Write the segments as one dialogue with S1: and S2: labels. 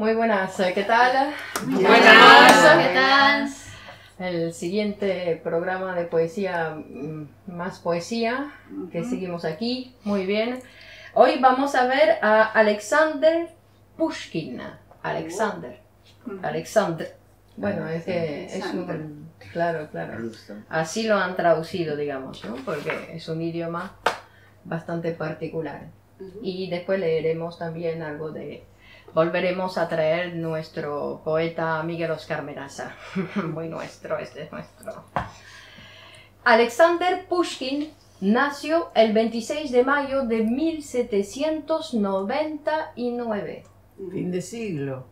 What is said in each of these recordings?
S1: Muy buenas, eh, ¿qué tal?
S2: Buenas.
S3: ¿Qué tal?
S1: El siguiente programa de poesía, mm, más poesía, que seguimos aquí, muy bien. Hoy vamos a ver a Alexander Pushkin. Alexander. Alexander. Bueno, es que es un... Claro, claro. Así lo han traducido, digamos, ¿no? Porque es un idioma bastante particular. Y después leeremos también algo de... Volveremos a traer nuestro poeta Miguel Oscar Meraza. Muy nuestro, este es nuestro. Alexander Pushkin nació el 26 de mayo de 1799.
S2: Fin de siglo.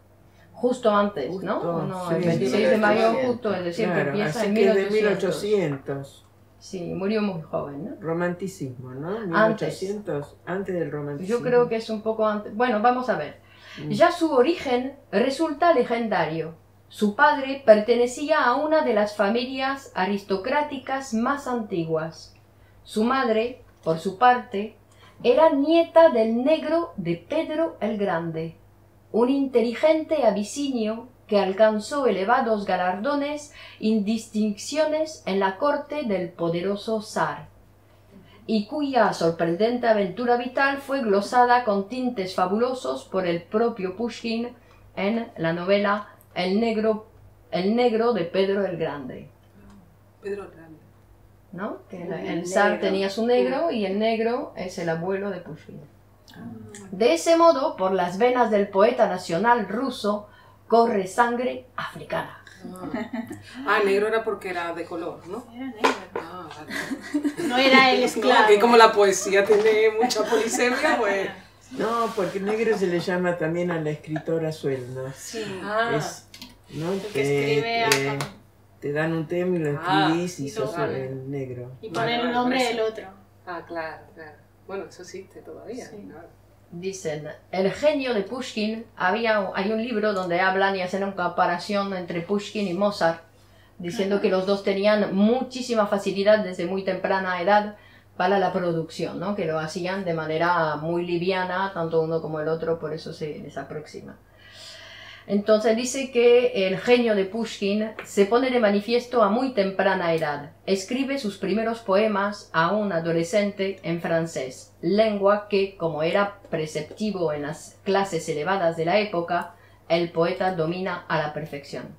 S1: Justo antes, ¿no?
S2: Justo,
S1: no, el
S2: sí.
S1: 26 de mayo justo, es decir, que
S2: Claro,
S1: empieza
S2: así
S1: en
S2: que es de
S1: 1800.
S2: 1800.
S1: Sí, murió muy joven, ¿no?
S2: Romanticismo, ¿no?
S1: Antes.
S2: 1800, antes del romanticismo.
S1: Yo creo que es un poco antes. Bueno, vamos a ver.
S2: Mm.
S1: Ya su origen resulta legendario. Su padre pertenecía a una de las familias aristocráticas más antiguas. Su madre, por su parte, era nieta del negro de Pedro el Grande, un inteligente abisinio que alcanzó elevados galardones y distinciones en la corte del poderoso zar y cuya sorprendente aventura vital fue glosada con tintes fabulosos por el propio Pushkin en la novela El negro, el negro de Pedro el Grande.
S4: Pedro Grande.
S1: ¿no? Que el,
S3: El
S1: el zar tenía su negro y el negro es el abuelo de Pushkin. De ese modo, por las venas del poeta nacional ruso corre sangre africana.
S4: Ah, negro era porque era de color, ¿no?
S3: Era negro.
S4: Ah, vale.
S3: No era el
S4: No,
S3: esclavo.
S4: aquí como la poesía tiene mucha polisemia, pues...
S2: No, porque negro se le llama también a la escritora sueldo.
S3: Sí.
S4: Ah,
S2: Es, ¿no?
S3: El que escribe a-
S2: te, dan un tema y lo
S4: Ah,
S2: escribís y
S3: y
S2: sos
S4: vale.
S2: el negro.
S3: Y poner el nombre del otro.
S4: ah, claro, claro. Bueno, eso existe todavía.
S3: Sí.
S4: claro.
S1: Dicen, el genio de Pushkin, había, hay un libro donde hablan y hacen una comparación entre Pushkin y Mozart, diciendo que los dos tenían muchísima facilidad desde muy temprana edad para la producción, ¿no? que lo hacían de manera muy liviana, tanto uno como el otro, por eso se les aproxima. Entonces dice que el genio de Pushkin se pone de manifiesto a muy temprana edad. Escribe sus primeros poemas a un adolescente en francés, lengua que, como era preceptivo en las clases elevadas de la época, el poeta domina a la perfección.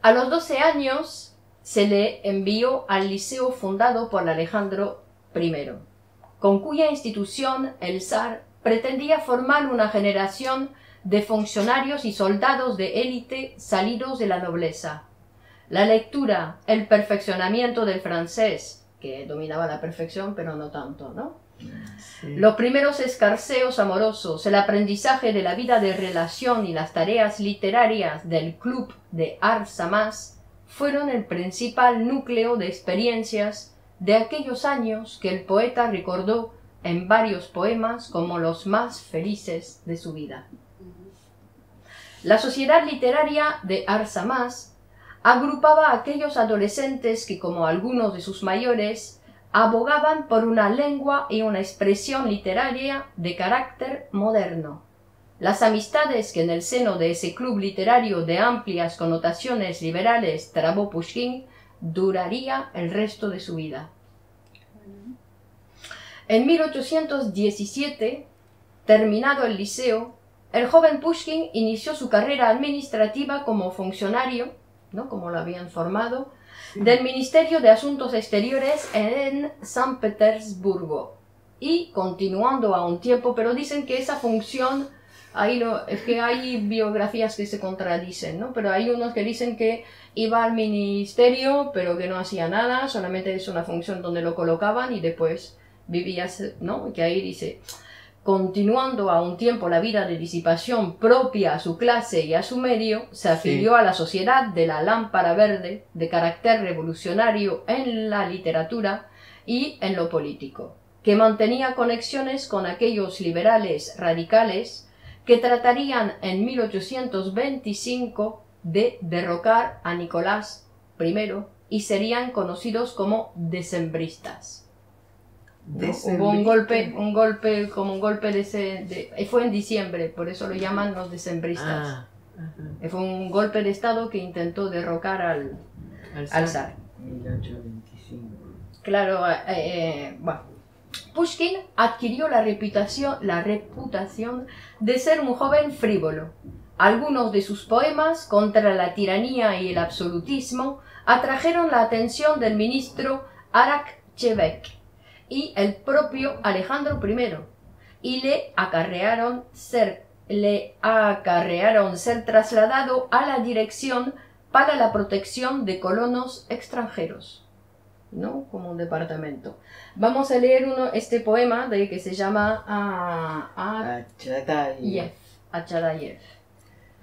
S1: A los 12 años se le envió al liceo fundado por Alejandro I, con cuya institución el zar pretendía formar una generación de funcionarios y soldados de élite salidos de la nobleza. La lectura, el perfeccionamiento del francés, que dominaba la perfección, pero no tanto, ¿no?
S2: Sí.
S1: Los primeros escarceos amorosos, el aprendizaje de la vida de relación y las tareas literarias del club de Arsamas fueron el principal núcleo de experiencias de aquellos años que el poeta recordó en varios poemas como los más felices de su vida. La sociedad literaria de Arsamas agrupaba a aquellos adolescentes que, como algunos de sus mayores, abogaban por una lengua y una expresión literaria de carácter moderno. Las amistades que en el seno de ese club literario de amplias connotaciones liberales trabó Pushkin duraría el resto de su vida. En 1817, terminado el liceo, el joven Pushkin inició su carrera administrativa como funcionario, ¿no? como lo habían formado, del Ministerio de Asuntos Exteriores en San Petersburgo. Y continuando a un tiempo, pero dicen que esa función, ahí lo, es que hay biografías que se contradicen, ¿no? Pero hay unos que dicen que iba al ministerio, pero que no hacía nada, solamente es una función donde lo colocaban y después vivía, ¿no? Que ahí dice, continuando a un tiempo la vida de disipación propia a su clase y a su medio, se afilió a la Sociedad de la Lámpara Verde, de carácter revolucionario en la literatura y en lo político, que mantenía conexiones con aquellos liberales radicales que tratarían en 1825 de derrocar a Nicolás I y serían conocidos como decembristas. ¿No?
S2: Decembrista.
S1: Hubo un golpe, un golpe, como un golpe de ese, de- y fue en diciembre, por eso lo llaman los decembristas.
S2: Ah, ajá.
S1: Y Fue un golpe de estado que intentó derrocar al,
S2: Al
S1: al
S2: zar.
S1: zar.
S3: 1825.
S1: Claro, eh, eh, bueno. Pushkin adquirió la reputación, la reputación de ser un joven frívolo. Algunos de sus poemas contra la tiranía y el absolutismo atrajeron la atención del ministro Arakchevek y el propio Alejandro I y le acarrearon ser, le acarrearon ser trasladado a la dirección para la protección de colonos extranjeros. ¿no? Como un departamento. Vamos a leer uno, este poema de que se llama Ah,
S3: Achadayev.
S1: Achadayev.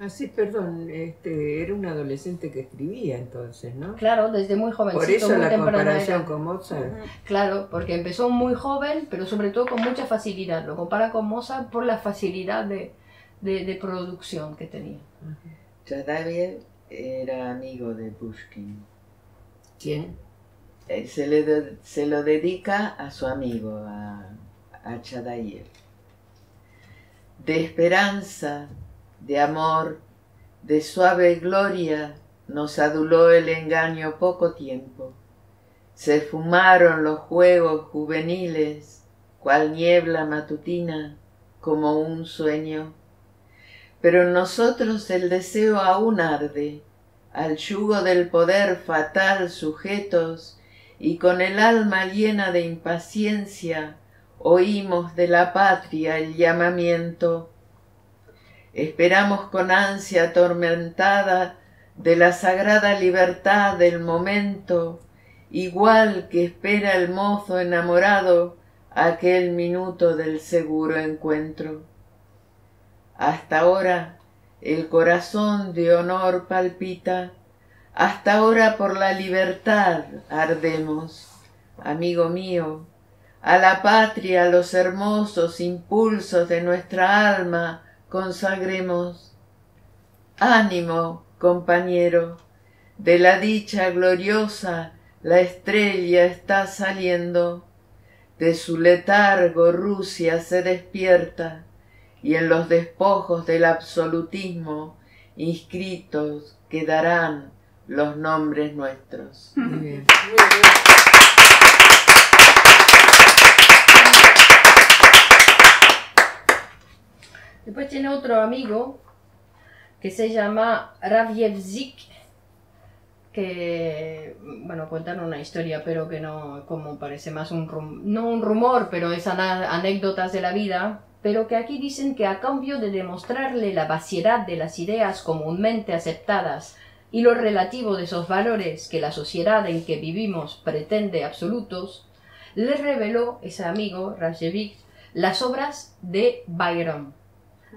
S2: Ah, sí, perdón, este, era un adolescente que escribía entonces, ¿no?
S1: Claro, desde muy jovencito,
S2: Por eso
S1: muy
S2: la comparación con Mozart.
S1: Claro, porque empezó muy joven, pero sobre todo con mucha facilidad. Lo compara con Mozart por la facilidad de, de, de producción que tenía.
S3: Chadayev era amigo de Pushkin.
S2: ¿Quién?
S3: Eh, Se, le de- se lo dedica a su amigo, a, a Chadayev. De esperanza, de amor, de suave gloria, nos aduló el engaño poco tiempo. Se fumaron los juegos juveniles, cual niebla matutina, como un sueño. Pero en nosotros el deseo aún arde, al yugo del poder fatal sujetos, y con el alma llena de impaciencia oímos de la patria el llamamiento. Esperamos con ansia atormentada de la sagrada libertad del momento, igual que espera el mozo enamorado aquel minuto del seguro encuentro. Hasta ahora el corazón de honor palpita, hasta ahora por la libertad ardemos, amigo mío, a la patria los hermosos impulsos de nuestra alma consagremos. Ánimo, compañero, de la dicha gloriosa la estrella está saliendo, de su letargo Rusia se despierta, y en los despojos del absolutismo inscritos quedarán los nombres nuestros.
S2: Muy bien.
S4: Muy bien.
S1: Tiene otro amigo que se llama Ravievzik, que, bueno, cuentan una historia, pero que no, como parece más un, no un rumor, pero es anécdotas de la vida, pero que aquí dicen que a cambio de demostrarle la vaciedad de las ideas comúnmente aceptadas y lo relativo de esos valores que la sociedad en que vivimos pretende absolutos, le reveló ese amigo, Rajevic, las obras de Byron.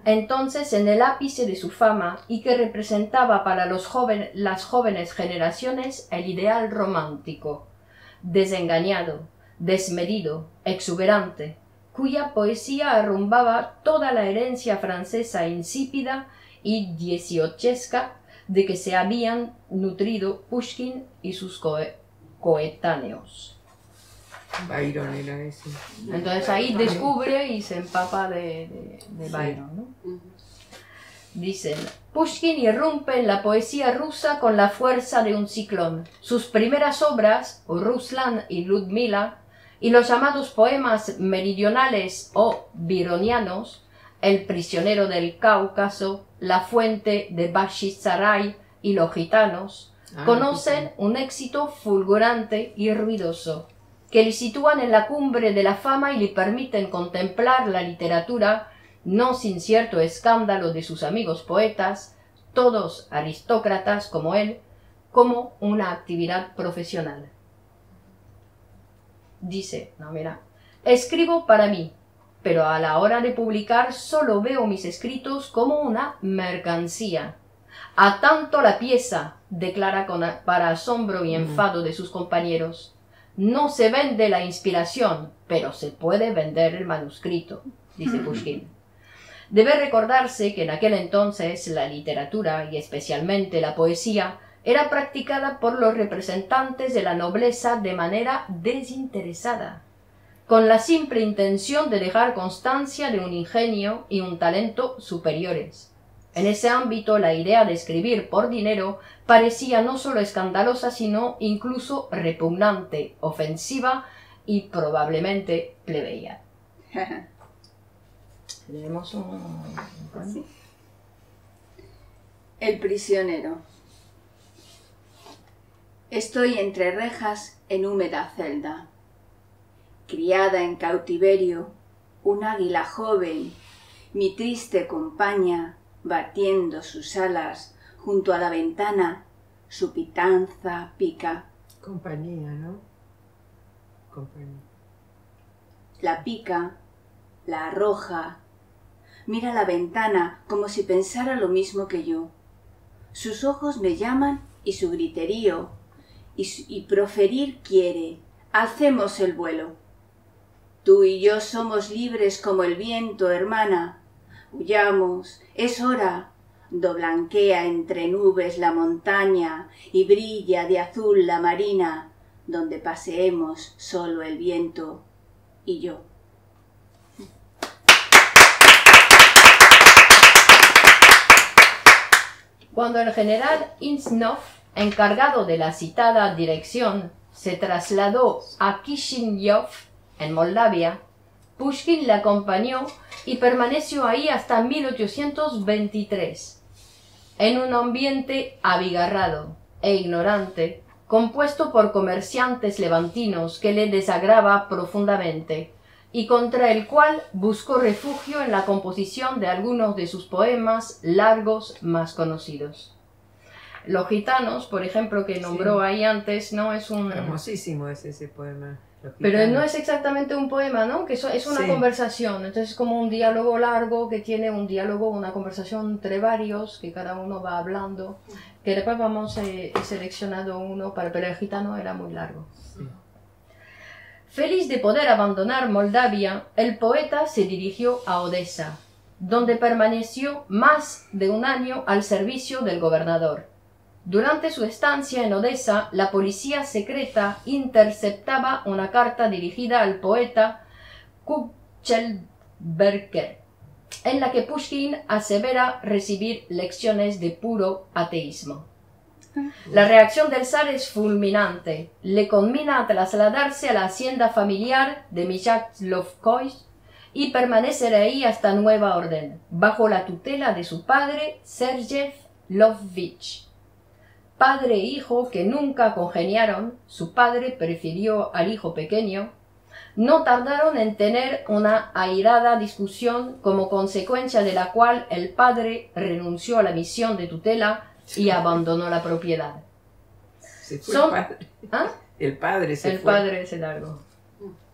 S1: Entonces, en el ápice de su fama y que representaba para los joven- las jóvenes generaciones el ideal romántico, desengañado, desmedido, exuberante, cuya poesía arrumbaba toda la herencia francesa insípida y dieciochesca de que se habían nutrido Pushkin y sus coe- coetáneos.
S2: Byron era ese.
S1: Entonces ahí descubre y se empapa de, de- de Byron. ¿no? Dicen, Pushkin irrumpe en la poesía rusa con la fuerza de un ciclón. Sus primeras obras, Ruslan y Ludmila, y los llamados poemas meridionales o byronianos, El prisionero del Cáucaso, La fuente de Bashisaray y Los gitanos,
S2: Ah,
S1: conocen un éxito fulgurante y ruidoso, que le sitúan en la cumbre de la fama y le permiten contemplar la literatura, no sin cierto escándalo de sus amigos poetas, todos aristócratas como él, como una actividad profesional. Dice, no, mira, escribo para mí, pero a la hora de publicar solo veo mis escritos como una mercancía. A tanto la pieza, declara con para asombro y enfado de sus compañeros. No se vende la inspiración, pero se puede vender el manuscrito, dice Pushkin. Debe recordarse que en aquel entonces la literatura, y especialmente la poesía, era practicada por los representantes de la nobleza de manera desinteresada. con la simple intención de dejar constancia de un ingenio y un talento superiores. En ese ámbito la idea de escribir por dinero parecía no solo escandalosa, sino incluso repugnante, ofensiva y probablemente plebeya. Tenemos un...
S5: Sí. El prisionero. Estoy entre rejas en húmeda celda. Criada en cautiverio, un águila joven, mi triste compañía, batiendo sus alas junto a la ventana, su pitanza pica.
S2: Compañía, ¿no? Compañía.
S5: La pica, la arroja, mira la ventana como si pensara lo mismo que yo. Sus ojos me llaman y su griterío y, y proferir quiere. Hacemos el vuelo. Tú y yo somos libres como el viento, hermana. Huyamos, es hora. Do blanquea entre nubes la montaña y brilla de azul la marina, donde paseemos solo el viento y yo.
S1: Cuando el general Insnov, encargado de la citada dirección, se trasladó a Kishinev, en Moldavia, Pushkin le acompañó y permaneció ahí hasta 1823, en un ambiente abigarrado e ignorante, compuesto por comerciantes levantinos que le desagrava profundamente, y contra el cual buscó refugio en la composición de algunos de sus poemas largos más conocidos. Los gitanos, por ejemplo, que nombró
S2: Sí.
S1: ahí antes, no es un...
S2: Hermosísimo es ese poema.
S1: Pero no es exactamente un poema, ¿no? Que eso es una
S2: Sí.
S1: conversación. Entonces es como un diálogo largo que tiene un diálogo, una conversación entre varios, que cada uno va hablando. Que después vamos, eh, he seleccionado uno, para, pero el gitano era muy largo.
S2: Sí.
S1: Feliz de poder abandonar Moldavia, el poeta se dirigió a Odessa, donde permaneció más de un año al servicio del gobernador. Durante su estancia en Odessa, la policía secreta interceptaba una carta dirigida al poeta Kubchelberger, en la que Pushkin asevera recibir lecciones de puro ateísmo. La reacción del zar es fulminante. Le conmina a trasladarse a la hacienda familiar de Mijatlovkoy y permanecer ahí hasta nueva orden, bajo la tutela de su padre, Sergey Lovich. Padre e hijo que nunca congeniaron, su padre prefirió al hijo pequeño, no tardaron en tener una airada discusión como consecuencia de la cual el padre renunció a la misión de tutela y abandonó la propiedad.
S2: Se fue
S1: Son-
S2: el padre.
S1: ¿Ah?
S2: El padre se
S1: El
S2: fue.
S1: padre es el largo.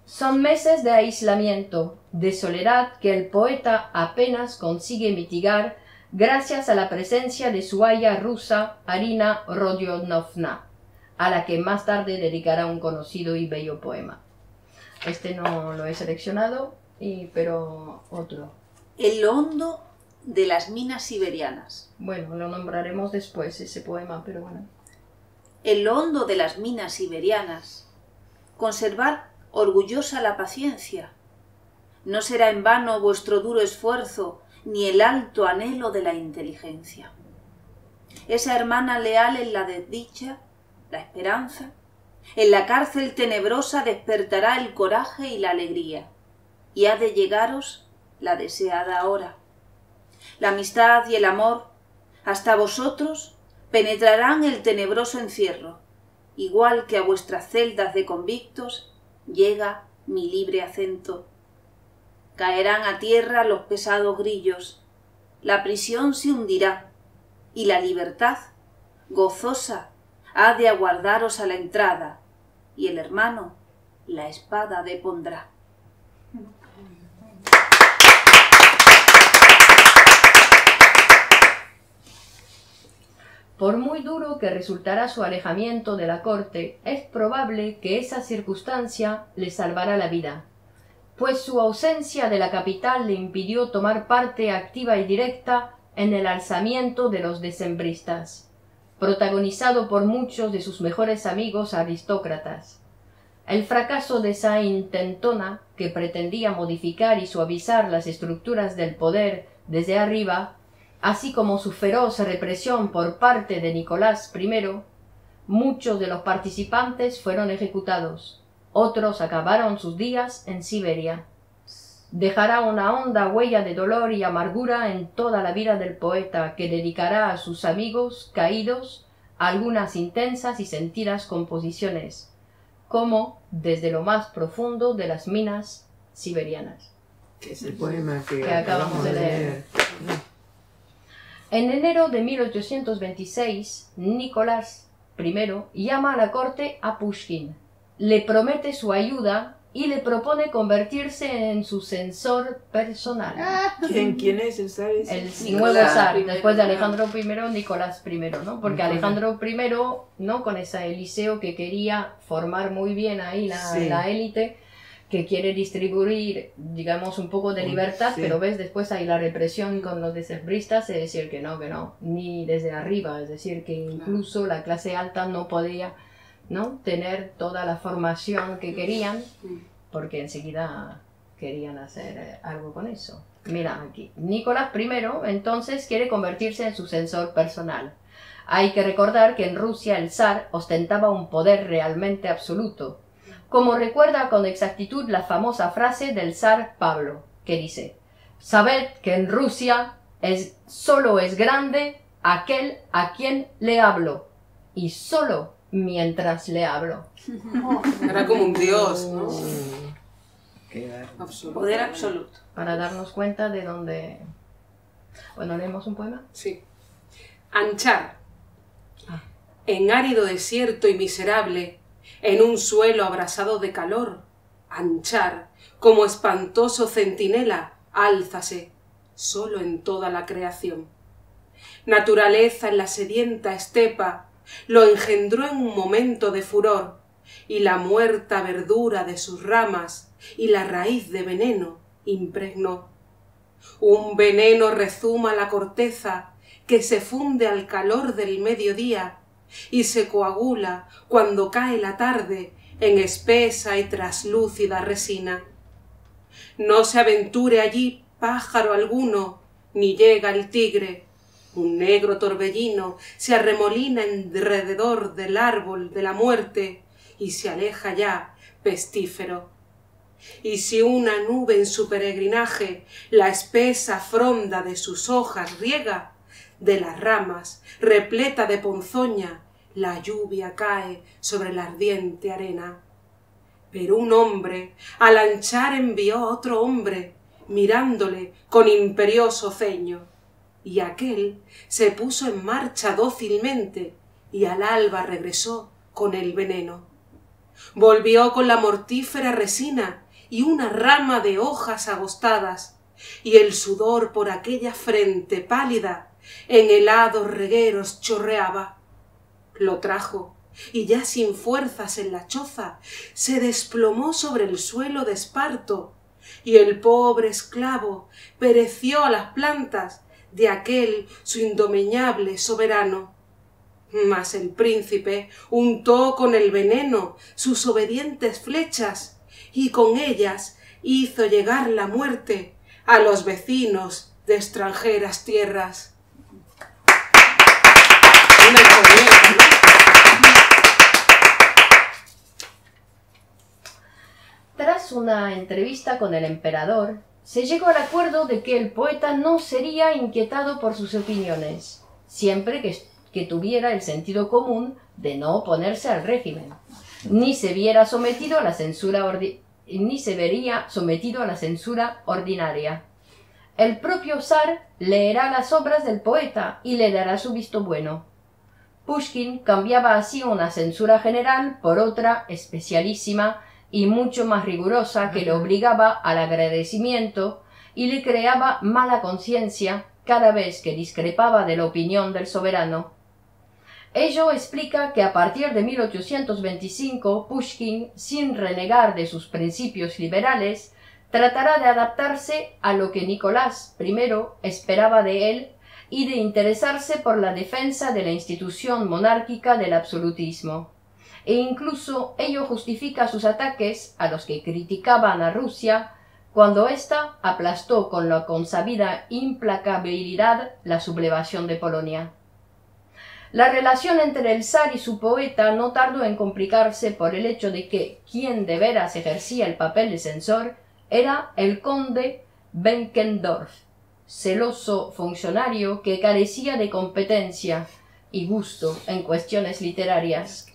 S1: Son meses de aislamiento, de soledad que el poeta apenas consigue mitigar gracias a la presencia de su aya rusa Arina Rodionovna, a la que más tarde dedicará un conocido y bello poema. Este no lo he seleccionado, y, pero otro.
S6: El hondo de las minas siberianas.
S1: Bueno, lo nombraremos después ese poema, pero bueno.
S6: El hondo de las minas siberianas. Conservar orgullosa la paciencia. No será en vano vuestro duro esfuerzo ni el alto anhelo de la inteligencia. Esa hermana leal en la desdicha, la esperanza, en la cárcel tenebrosa despertará el coraje y la alegría, y ha de llegaros la deseada hora. La amistad y el amor, hasta vosotros, penetrarán el tenebroso encierro, igual que a vuestras celdas de convictos llega mi libre acento. Caerán a tierra los pesados grillos, la prisión se hundirá, y la libertad, gozosa, ha de aguardaros a la entrada, y el hermano la espada depondrá.
S1: Por muy duro que resultará su alejamiento de la corte, es probable que esa circunstancia le salvará la vida, pues su ausencia de la capital le impidió tomar parte activa y directa en el alzamiento de los decembristas, protagonizado por muchos de sus mejores amigos aristócratas. el fracaso de esa intentona que pretendía modificar y suavizar las estructuras del poder desde arriba, así como su feroz represión por parte de Nicolás I, muchos de los participantes fueron ejecutados, otros acabaron sus días en Siberia. Dejará una honda huella de dolor y amargura en toda la vida del poeta, que dedicará a sus amigos caídos algunas intensas y sentidas composiciones, como desde lo más profundo de las minas siberianas.
S2: Que es el poema que,
S1: Que acabamos de leer. En enero de 1826, Nicolás I llama a la corte a Pushkin, le promete su ayuda y le propone convertirse en su censor personal.
S2: ¿Quién, ¿Quién es el zar?
S1: El nuevo zar,
S4: I.
S1: después de Alejandro I, Nicolás I, ¿no? Porque. Alejandro I, ¿no? Con ese Eliseo que quería formar muy bien ahí la,
S2: Sí.
S1: la élite, que quiere distribuir, digamos, un poco de libertad,
S2: sí.
S1: pero ves, después hay la represión con los decembristas, es decir, que no, que no, ni desde arriba, es decir, que incluso la clase alta no podía, ¿no? Tener toda la formación que querían, porque enseguida querían hacer eh, algo con eso. Mira aquí, Nicolás I entonces quiere convertirse en su censor personal. Hay que recordar que en Rusia el zar ostentaba un poder realmente absoluto, como recuerda con exactitud la famosa frase del zar Pablo, que dice, Sabed que en Rusia es, solo es grande aquel a quien le hablo, y solo mientras le hablo.
S4: Era como un dios, ¿no? Absoluto.
S6: Poder absoluto.
S1: Para darnos cuenta de dónde... Bueno, leemos un poema.
S4: Sí. Anchar.
S1: Ah.
S4: En árido desierto y miserable, en un suelo abrasado de calor, anchar, como espantoso centinela, álzase, solo en toda la creación. Naturaleza en la sedienta estepa lo engendró en un momento de furor, y la muerta verdura de sus ramas y la raíz de veneno impregnó. Un veneno rezuma la corteza que se funde al calor del mediodía y se coagula cuando cae la tarde en espesa y traslúcida resina. No se aventure allí pájaro alguno, ni llega el tigre. Un negro torbellino se arremolina alrededor del árbol de la muerte y se aleja ya pestífero. Y si una nube en su peregrinaje la espesa fronda de sus hojas riega, de las ramas, repleta de ponzoña, la lluvia cae sobre la ardiente arena. Pero un hombre al anchar envió a otro hombre, mirándole con imperioso ceño, y aquel se puso en marcha dócilmente, y al alba regresó con el veneno. Volvió con la mortífera resina y una rama de hojas agostadas, y el sudor por aquella frente pálida en helados regueros chorreaba. Lo trajo, y ya sin fuerzas en la choza, se desplomó sobre el suelo de esparto, y el pobre esclavo pereció a las plantas de aquel su indomeñable soberano. Mas el príncipe untó con el veneno sus obedientes flechas, y con ellas hizo llegar la muerte a los vecinos de extranjeras tierras. Una historieta, ¿no?
S1: Tras una entrevista con el emperador, se llegó al acuerdo de que el poeta no sería inquietado por sus opiniones, siempre que, tuviera el sentido común de no oponerse al régimen, ni se viera sometido a la censura ni se vería sometido a la censura ordinaria. El propio zar leerá las obras del poeta y le dará su visto bueno. Pushkin cambiaba así una censura general por otra especialísima y mucho más rigurosa que le obligaba al agradecimiento y le creaba mala conciencia cada vez que discrepaba de la opinión del soberano. Ello explica que a partir de 1825 Pushkin, sin renegar de sus principios liberales, tratará de adaptarse a lo que Nicolás I esperaba de él y de interesarse por la defensa de la institución monárquica del absolutismo. E incluso ello justifica sus ataques a los que criticaban a Rusia cuando ésta aplastó con la consabida implacabilidad la sublevación de Polonia. La relación entre el zar y su poeta no tardó en complicarse por el hecho de que quien de veras ejercía el papel de censor era el conde Benkendorf, celoso funcionario que carecía de competencia y gusto en cuestiones literarias.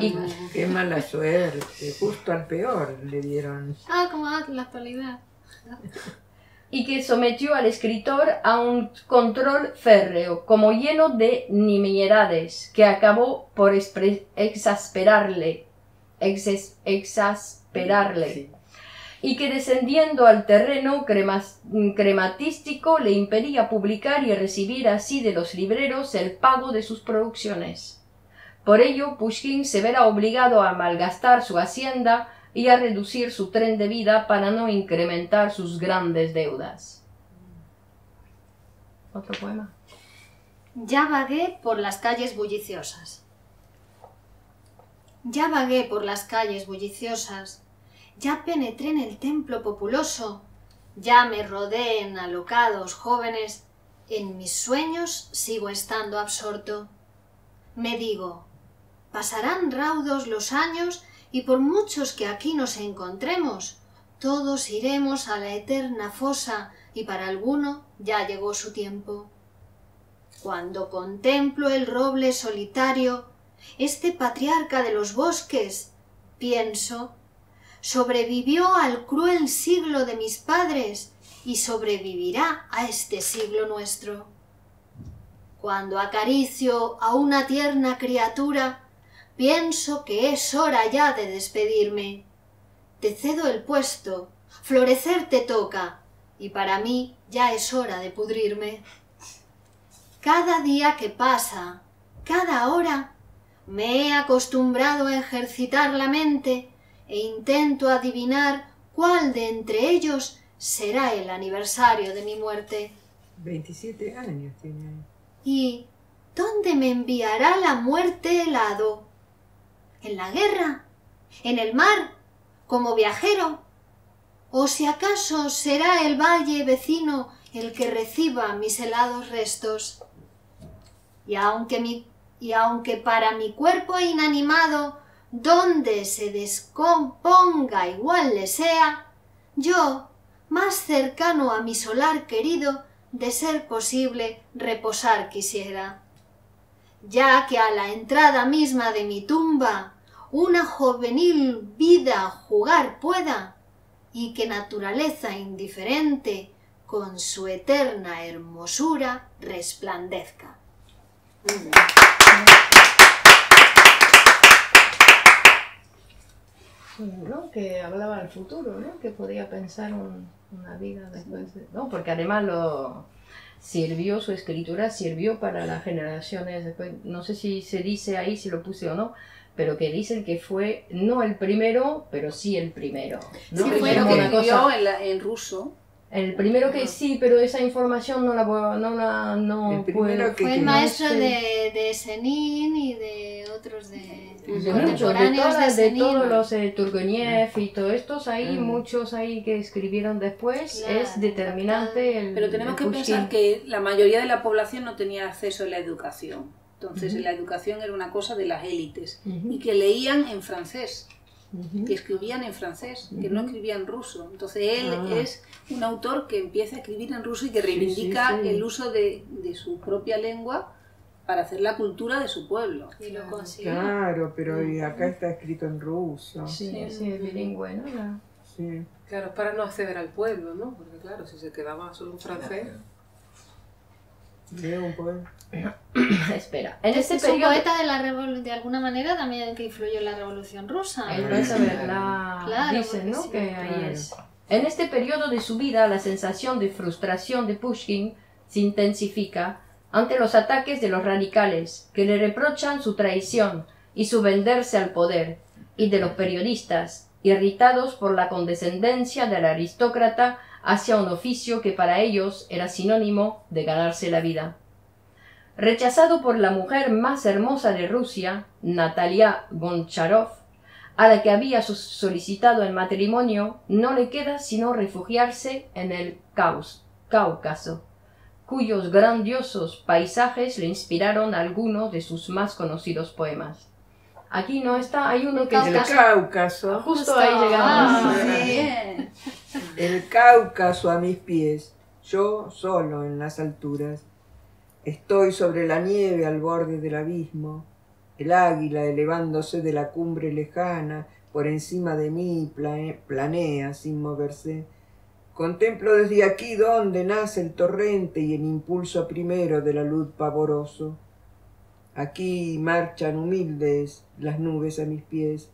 S1: Y-
S2: Qué mala suerte, justo al peor le dieron.
S7: Ah, como ah, la actualidad.
S1: y que sometió al escritor a un control férreo, como lleno de nimiedades, que acabó por exasperarle, exasperarle,
S3: Sí.
S1: Y que descendiendo al terreno cremas- crematístico le impedía publicar y recibir así de los libreros el pago de sus producciones. Por ello, Pushkin se verá obligado a malgastar su hacienda y a reducir su tren de vida para no incrementar sus grandes deudas. Otro poema.
S7: Ya vagué por las calles bulliciosas. Ya vagué por las calles bulliciosas. Ya penetré en el templo populoso. Ya me rodé en alocados jóvenes. En mis sueños sigo estando absorto. Me digo, pasarán raudos los años y por muchos que aquí nos encontremos, todos iremos a la eterna fosa y para alguno ya llegó su tiempo. Cuando contemplo el roble solitario, este patriarca de los bosques, pienso, sobrevivió al cruel siglo de mis padres y sobrevivirá a este siglo nuestro. Cuando acaricio a una tierna criatura, pienso que es hora ya de despedirme. Te cedo el puesto, florecer te toca, y para mí ya es hora de pudrirme. Cada día que pasa, cada hora, me he acostumbrado a ejercitar la mente e intento adivinar cuál de entre ellos será el aniversario de mi muerte.
S2: 27 años tiene.
S7: ¿Y dónde me enviará la muerte helado? ¿En la guerra? ¿En el mar? ¿Como viajero? ¿O si acaso será el valle vecino el que reciba mis helados restos? Y aunque, mi, y aunque para mi cuerpo inanimado donde se descomponga igual le sea, yo, más cercano a mi solar querido, de ser posible, reposar quisiera. Ya que a la entrada misma de mi tumba una juvenil vida jugar pueda, y que naturaleza indiferente con su eterna hermosura resplandezca.
S1: ¿No? que hablaba del futuro, ¿no? que podía pensar un- una vida después de... No, porque además lo sirvió, su escritura sirvió para las generaciones después, no sé si se dice ahí, si lo puse o no, pero que dicen que fue no el primero, pero sí el primero. ¿no?
S6: Sí, fue lo que escribió
S1: cosa-
S6: en ruso.
S1: El primero que sí, pero esa información no la puedo- no la no
S2: El primero
S1: puedo-
S2: que-
S7: Fue el maestro de, de Senin y de otros de,
S1: de muchos, de, todas-
S7: de
S1: todos los eh, Turgeniev y todos estos ahí,
S2: Mm.
S1: muchos ahí que escribieron después,
S7: Claro,
S1: es determinante el
S6: Pero tenemos
S1: el
S6: que
S1: Pushkin.
S6: pensar que la mayoría de la población no tenía acceso a la educación. Entonces, la educación era una cosa de las élites. Y que leían en francés, que escribían en francés, que no escribían ruso. Entonces, él
S2: Ah.
S6: es un autor que empieza a escribir en ruso y que reivindica
S2: sí, sí.
S6: el uso de, de su propia lengua para hacer la cultura de su pueblo.
S7: Y lo consiguió.
S2: Claro, pero y acá está escrito en ruso.
S1: Sí,
S6: Sí.
S1: es bilingüe, ¿no?
S2: Sí.
S4: Claro, para no acceder al pueblo, ¿no? Porque claro, si se quedaba solo en francés.
S2: Leo un poema.
S1: Espera, en
S7: Este
S1: este
S7: es un
S1: periodo...
S7: poeta de la revolu- de alguna manera también que influyó en la Revolución Rusa.
S1: Ahí vas a ver, la...
S7: Claro,
S1: dicen, ¿no?
S7: sí.
S1: Que ahí
S2: Claro.
S1: es. En este periodo de su vida, la sensación de frustración de Pushkin se intensifica ante los ataques de los radicales, que le reprochan su traición y su venderse al poder, y de los periodistas, irritados por la condescendencia del aristócrata hacia un oficio que para ellos era sinónimo de ganarse la vida. rechazado por la mujer más hermosa de Rusia, Natalia Goncharov, a la que había so- solicitado el matrimonio, no le queda sino refugiarse en el Caus- Cáucaso, cuyos grandiosos paisajes le inspiraron algunos de sus más conocidos poemas. Aquí no está, hay uno que
S2: El
S1: es
S2: Cáucaso,
S1: justo ahí llegamos.
S7: Ah,
S5: Bien.
S2: El Cáucaso a mis pies, yo solo en las alturas. Estoy sobre la nieve al borde del abismo, el águila elevándose de la cumbre lejana, por encima de mí plane- planea sin moverse. Contemplo desde aquí donde nace el torrente y el impulso primero de la luz pavoroso. Aquí marchan humildes las nubes a mis pies.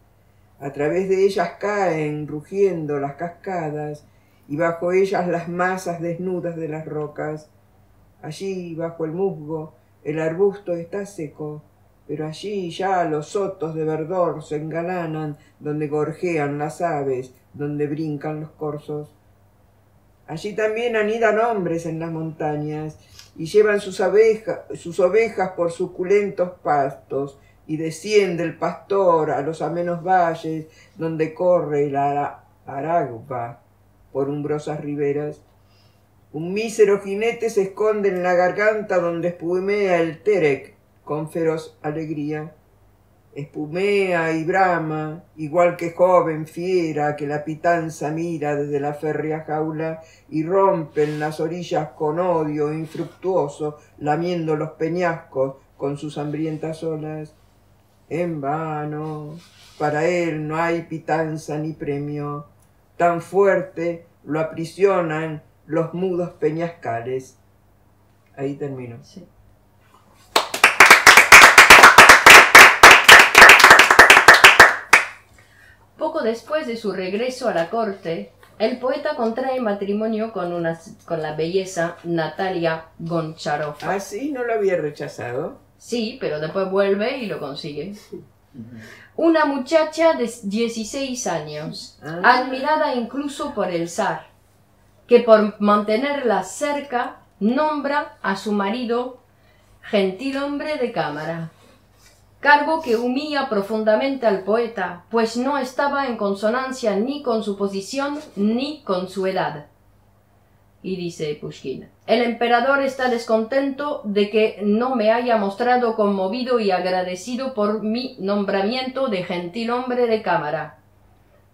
S2: A través de ellas caen, rugiendo, las cascadas, y bajo ellas las masas desnudas de las rocas. Allí, bajo el musgo, el arbusto está seco, pero allí ya los sotos de verdor se engalanan, donde gorjean las aves, donde brincan los corzos. Allí también anidan hombres en las montañas, y llevan sus, sus ovejas por suculentos pastos, y desciende el pastor a los amenos valles, donde corre el ara- Aragba por umbrosas riberas. Un mísero jinete se esconde en la garganta donde espumea el Terek con feroz alegría. Espumea y brama, igual que joven fiera que la pitanza mira desde la férrea jaula y rompe en las orillas con odio infructuoso, lamiendo los peñascos con sus hambrientas olas. En vano, para él no hay pitanza ni premio. Tan fuerte lo aprisionan los mudos peñascales. Ahí termino.
S1: Sí. Poco después de su regreso a la corte, el poeta contrae matrimonio con, una, con la belleza Natalia Goncharov.
S2: Ah, sí, no lo había rechazado.
S1: Sí, pero después vuelve y lo consigue. Una muchacha de 16 años,
S2: Ah.
S1: admirada incluso por el zar, que por mantenerla cerca nombra a su marido gentilhombre de cámara, cargo que humilla profundamente al poeta, pues no estaba en consonancia ni con su posición ni con su edad. Y dice Pushkin, el emperador está descontento de que no me haya mostrado conmovido y agradecido por mi nombramiento de gentilhombre de cámara.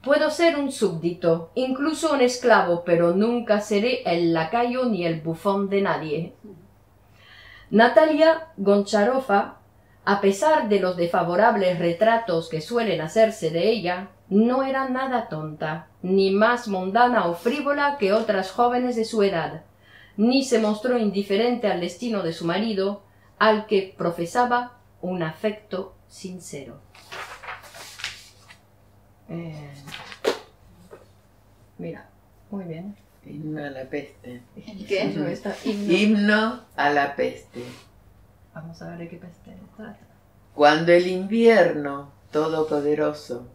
S1: Puedo ser un súbdito, incluso un esclavo, pero nunca seré el lacayo ni el bufón de nadie. Natalia Goncharova, a pesar de los desfavorables retratos que suelen hacerse de ella, no era nada tonta, ni más mundana o frívola que otras jóvenes de su edad, ni se mostró indiferente al destino de su marido, al que profesaba un afecto sincero. Eh, mira, muy bien.
S3: Himno a la peste.
S5: ¿Qué?
S1: Eso está himno.
S3: Himno a la peste.
S1: Vamos a ver de qué peste trata.
S3: Cuando el invierno todopoderoso,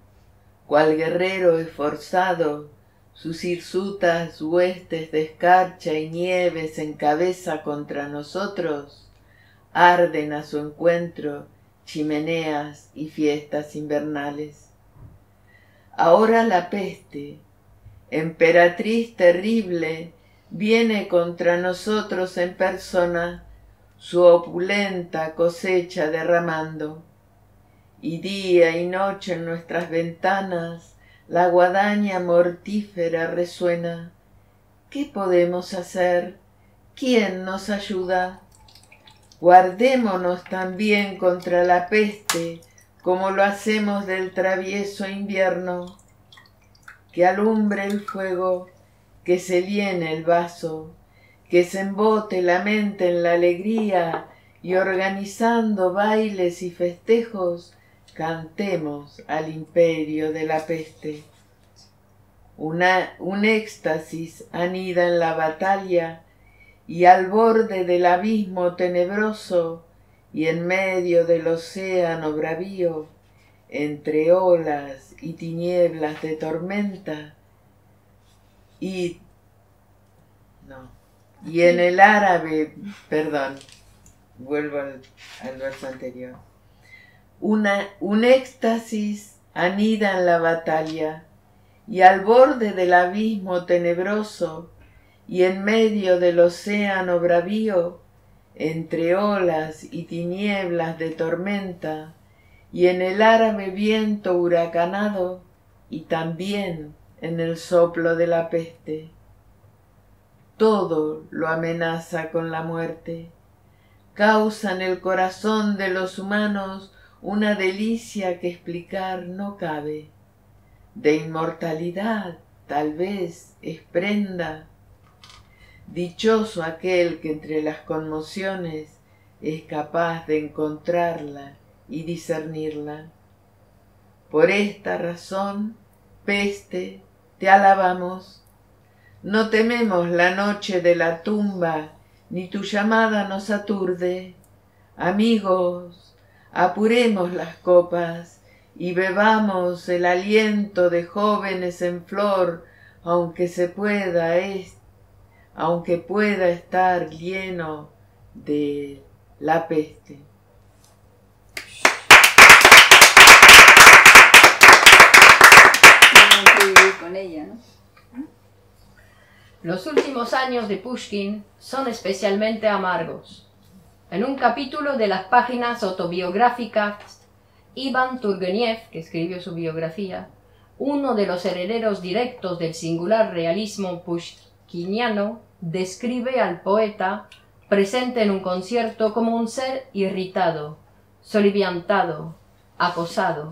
S3: cual guerrero esforzado, sus hirsutas huestes de escarcha y nieve se encabeza contra nosotros, arden a su encuentro chimeneas y fiestas invernales. Ahora la peste, emperatriz terrible, viene contra nosotros en persona, su opulenta cosecha derramando, y día y noche en nuestras ventanas la guadaña mortífera resuena. ¿Qué podemos hacer? ¿Quién nos ayuda? Guardémonos también contra la peste, como lo hacemos del travieso invierno. Que alumbre el fuego, que se llene el vaso, que se embote la mente en la alegría y organizando bailes y festejos, cantemos al imperio de la peste. Una, un éxtasis anida en la batalla y al borde del abismo tenebroso y en medio del océano bravío, entre olas y tinieblas de tormenta, y no, y en el árabe, perdón, vuelvo al, al verso anterior. Un éxtasis anida en la batalla y al borde del abismo tenebroso y en medio del océano bravío, entre olas y tinieblas de tormenta, y en el árabe viento huracanado, y también en el soplo de la peste. Todo lo amenaza con la muerte. Causa en el corazón de los humanos una delicia que explicar no cabe. De inmortalidad tal vez es prenda. Dichoso aquel que entre las conmociones es capaz de encontrarla y discernirla. Por esta razón, peste, te alabamos. No tememos la noche de la tumba, ni tu llamada nos aturde. Amigos, apuremos las copas y bebamos el aliento de jóvenes en flor, aunque se pueda es, aunque pueda estar lleno de la peste.
S5: con ella, ¿no?
S1: Los últimos años de Pushkin son especialmente amargos. En un capítulo de las páginas autobiográficas, Ivan Turgenev, que escribió su biografía, uno de los herederos directos del singular realismo pushkiniano, describe al poeta presente en un concierto como un ser irritado, soliviantado, acosado.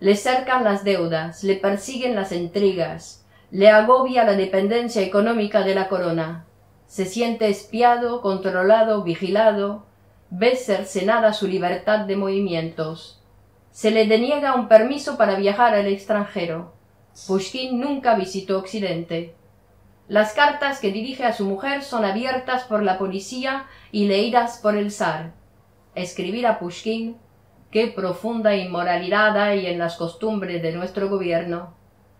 S1: Le cercan las deudas, le persiguen las intrigas, le agobia la dependencia económica de la corona. Se siente espiado, controlado, vigilado, ve cercenada su libertad de movimientos. Se le deniega un permiso para viajar al extranjero. Pushkin nunca visitó Occidente. Las cartas que dirige a su mujer son abiertas por la policía y leídas por el zar. Escribir a Pushkin, qué profunda inmoralidad hay en las costumbres de nuestro gobierno.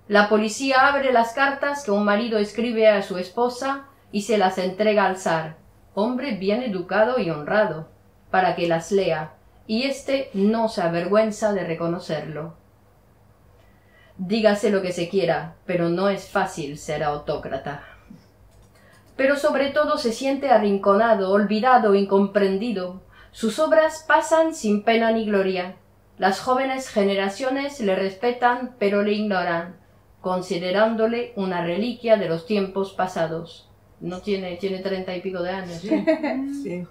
S1: La policía abre las cartas que un marido escribe a su esposa y se las entrega al zar, hombre bien educado y honrado, para que las lea, y éste no se avergüenza de reconocerlo. Dígase lo que se quiera, pero no es fácil ser autócrata. Pero sobre todo se siente arrinconado, olvidado, incomprendido. Sus obras pasan sin pena ni gloria. Las jóvenes generaciones le respetan, pero le ignoran, considerándole una reliquia de los tiempos pasados. No tiene, tiene treinta y pico de años. ¿sí?
S2: Sí.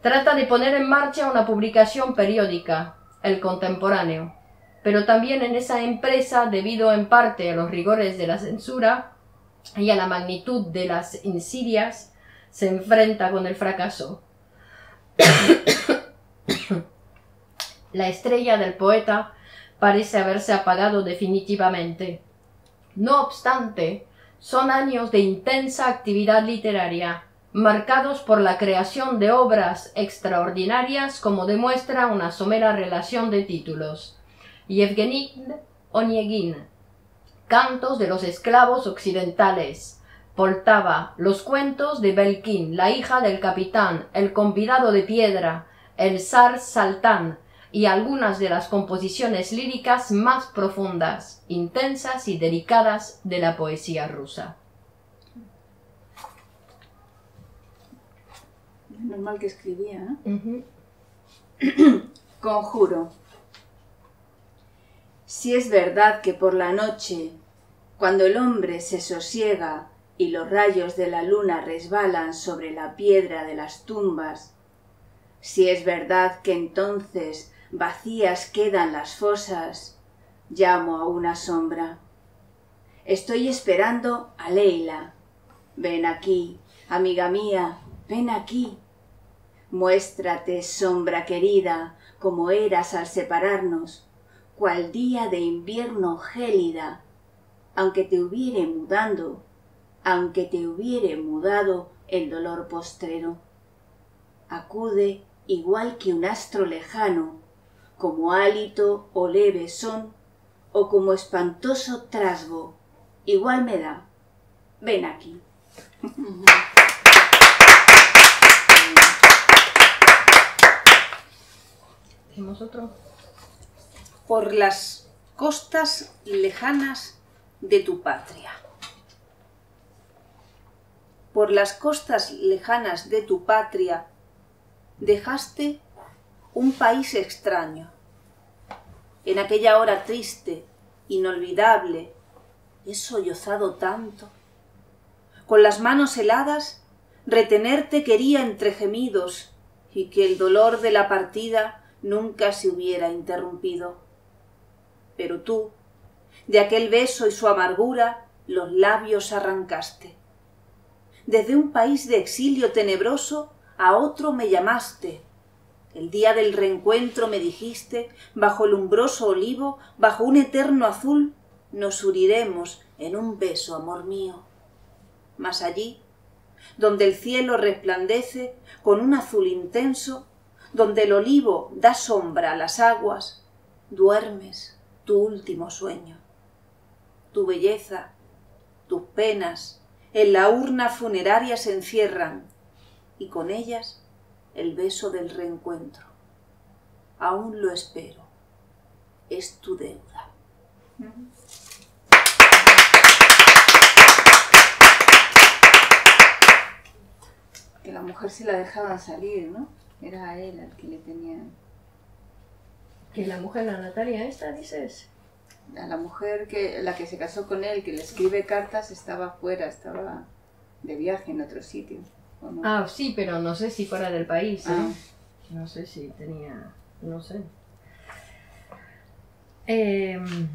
S1: Trata de poner en marcha una publicación periódica, El Contemporáneo, pero también en esa empresa, debido en parte a los rigores de la censura y a la magnitud de las insidias, se enfrenta con el fracaso. la estrella del poeta parece haberse apagado definitivamente. No obstante, son años de intensa actividad literaria, marcados por la creación de obras extraordinarias como demuestra una somera relación de títulos. Yevgeny Oniegin, Cantos de los esclavos occidentales, Poltava, Los cuentos de Belkin, la hija del capitán, El convidado de piedra, El zar Saltán, y algunas de las composiciones líricas más profundas, intensas y delicadas de la poesía rusa.
S5: Normal que escribía.
S1: Ujú.
S5: Conjuro. Si es verdad que por la noche, cuando el hombre se sosiega y los rayos de la luna resbalan sobre la piedra de las tumbas, si es verdad que entonces vacías quedan las fosas, llamo a una sombra. Estoy esperando a Leila. Ven aquí, amiga mía, ven aquí. Muéstrate, sombra querida, como eras al separarnos, cual día de invierno gélida, aunque te hubiere mudando, aunque te hubiere mudado el dolor postrero. Acude igual que un astro lejano, como hálito o leve son, o como espantoso trasgo, igual me da. Ven aquí.
S1: Otro.
S6: Por las costas lejanas de tu patria. Por las costas lejanas de tu patria dejaste un país extraño. En aquella hora triste, inolvidable, he sollozado tanto. Con las manos heladas, retenerte quería entre gemidos y que el dolor de la partida nunca se hubiera interrumpido. Pero tú, de aquel beso y su amargura, los labios arrancaste. Desde un país de exilio tenebroso a otro me llamaste. El día del reencuentro me dijiste, bajo el umbroso olivo, bajo un eterno azul, nos uniremos en un beso, amor mío. Mas allí, donde el cielo resplandece con un azul intenso, donde el olivo da sombra a las aguas, duermes tu último sueño. Tu belleza, tus penas, en la urna funeraria se encierran, y con ellas el beso del reencuentro. Aún lo espero. Es tu deuda.
S5: Que la mujer se la dejaban salir, ¿no? Era a él al que le tenían.
S1: Que la mujer, la Natalia esta, dices.
S5: A la mujer que la que se casó con él, que le escribe cartas, estaba fuera, estaba de viaje en otro sitio.
S1: Ah, sí, pero no sé si fuera del país, ¿eh?
S5: Ah.
S1: No sé si tenía... no sé. Em,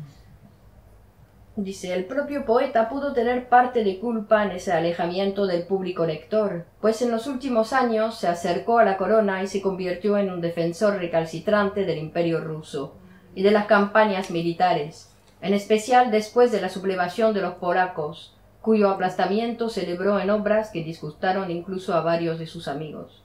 S1: dice, el propio poeta pudo tener parte de culpa en ese alejamiento del público lector, pues en los últimos años se acercó a la corona y se convirtió en un defensor recalcitrante del imperio ruso y de las campañas militares, en especial después de la sublevación de los polacos, cuyo aplastamiento celebró en obras que disgustaron incluso a varios de sus amigos.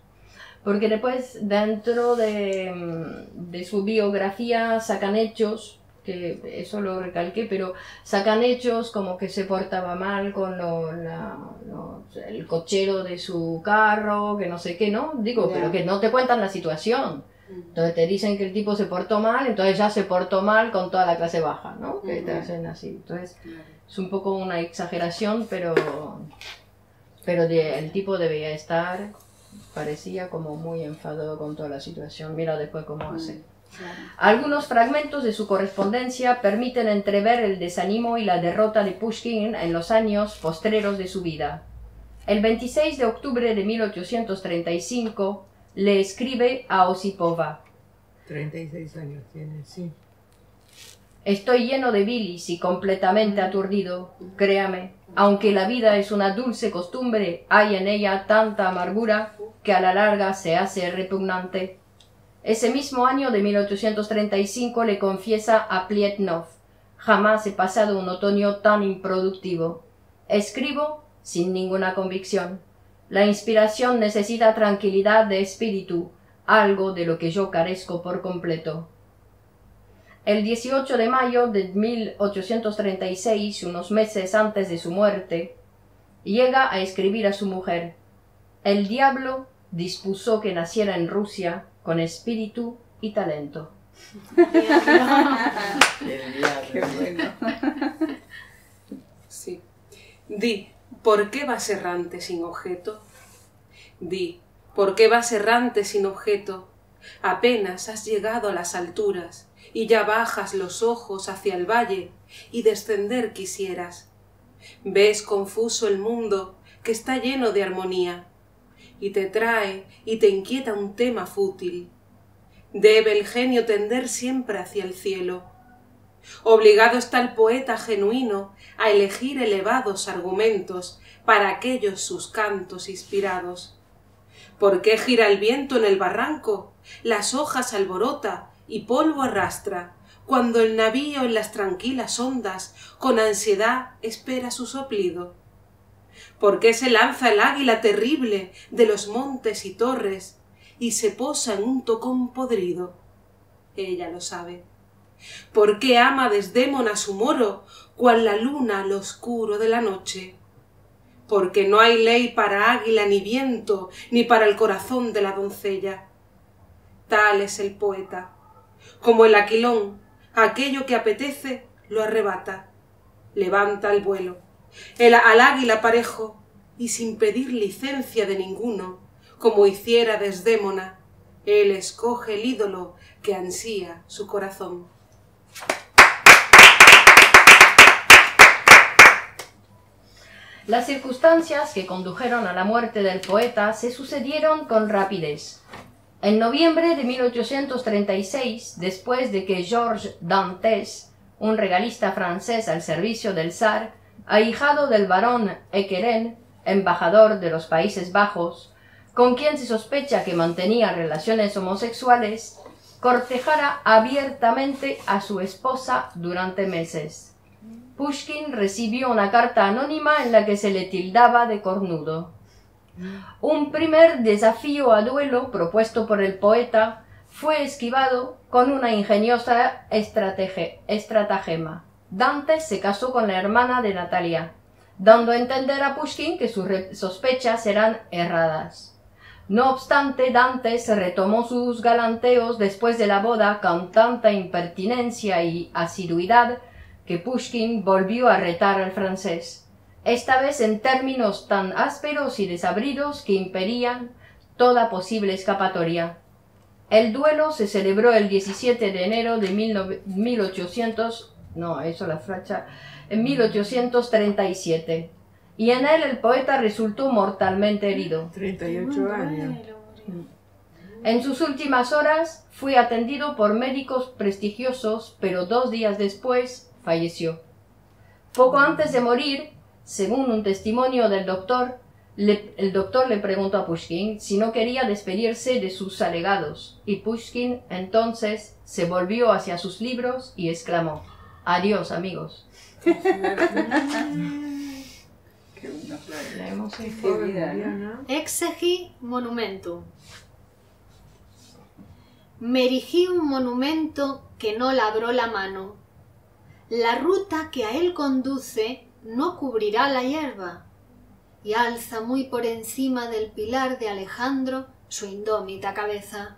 S1: Porque después, dentro de, mm, de su biografía, sacan hechos, que eso lo recalqué, pero sacan hechos como que se portaba mal con lo- la- lo- el cochero de su carro, que no sé qué, ¿no? Digo,
S5: Ya.
S1: pero que no te cuentan la situación. Entonces te dicen que el tipo se portó mal, entonces ya se portó mal con toda la clase baja, ¿no? Que te hacen así. Entonces es un poco una exageración, pero, pero de- el tipo debía estar, parecía como muy enfadado con toda la situación. Mira después cómo hace.
S5: Claro.
S1: Algunos fragmentos de su correspondencia permiten entrever el desánimo y la derrota de Pushkin en los años postreros de su vida. El 26 de octubre de 1835 le escribe a Osipova.
S2: 36 años tiene, sí.
S1: Estoy lleno de bilis y completamente aturdido. Créame, aunque la vida es una dulce costumbre, hay en ella tanta amargura que a la larga se hace repugnante. Ese mismo año de 1835 le confiesa a Plietnov, jamás he pasado un otoño tan improductivo. Escribo sin ninguna convicción. La inspiración necesita tranquilidad de espíritu, algo de lo que yo carezco por completo. El 18 de mayo de 1836, unos meses antes de su muerte, llega a escribir a su mujer, El diablo dispuso que naciera en Rusia con espíritu y talento.
S3: El
S5: Qué
S3: diablo.
S5: bueno.
S4: Sí. Di, ¿por qué vas errante sin objeto? Di, ¿por qué vas errante sin objeto? Apenas has llegado a las alturas y ya bajas los ojos hacia el valle y descender quisieras. Ves confuso el mundo que está lleno de armonía y te trae y te inquieta un tema fútil. Debe el genio tender siempre hacia el cielo. Obligado está el poeta genuino a elegir elevados argumentos para aquellos sus cantos inspirados. ¿Por qué gira el viento en el barranco? Las hojas alborota y polvo arrastra, cuando el navío en las tranquilas ondas con ansiedad espera su soplido. ¿Por qué se lanza el águila terrible de los montes y torres y se posa en un tocón podrido? Ella lo sabe. ¿Por qué ama Desdémona su moro, cual la luna al oscuro de la noche? Porque no hay ley para águila ni viento, ni para el corazón de la doncella. Tal es el poeta, como el aquilón, aquello que apetece lo arrebata, levanta el vuelo, el, al águila parejo y sin pedir licencia de ninguno, como hiciera Desdémona, él escoge el ídolo que ansía su corazón.
S1: Las circunstancias que condujeron a la muerte del poeta se sucedieron con rapidez. En noviembre de 1836, después de que Georges Dantes, un regalista francés al servicio del zar, ahijado del barón Equeren, embajador de los Países Bajos, con quien se sospecha que mantenía relaciones homosexuales, cortejara abiertamente a su esposa durante meses. Pushkin recibió una carta anónima en la que se le tildaba de cornudo. Un primer desafío a duelo propuesto por el poeta fue esquivado con una ingeniosa estratagema. Dante se casó con la hermana de Natalia, dando a entender a Pushkin que sus sospechas eran erradas. No obstante, Dante se retomó sus galanteos después de la boda con tanta impertinencia y asiduidad que Pushkin volvió a retar al francés, esta vez en términos tan ásperos y desabridos que impedían toda posible escapatoria. El duelo se celebró el 17 de enero de 1800, no, eso la fracha, en 1837, y en él el poeta resultó mortalmente herido.
S2: 38 años.
S1: En sus últimas horas fue atendido por médicos prestigiosos, pero dos días después falleció. Poco antes de morir, según un testimonio del doctor, el doctor le preguntó a Pushkin si no quería despedirse de sus alegados, y Pushkin entonces se volvió hacia sus libros y exclamó Adiós, amigos.
S7: Exegi monumentum. Me erigí un monumento que no labró la mano, la ruta que a él conduce no cubrirá la hierba, y alza muy por encima del pilar de Alejandro su indómita cabeza.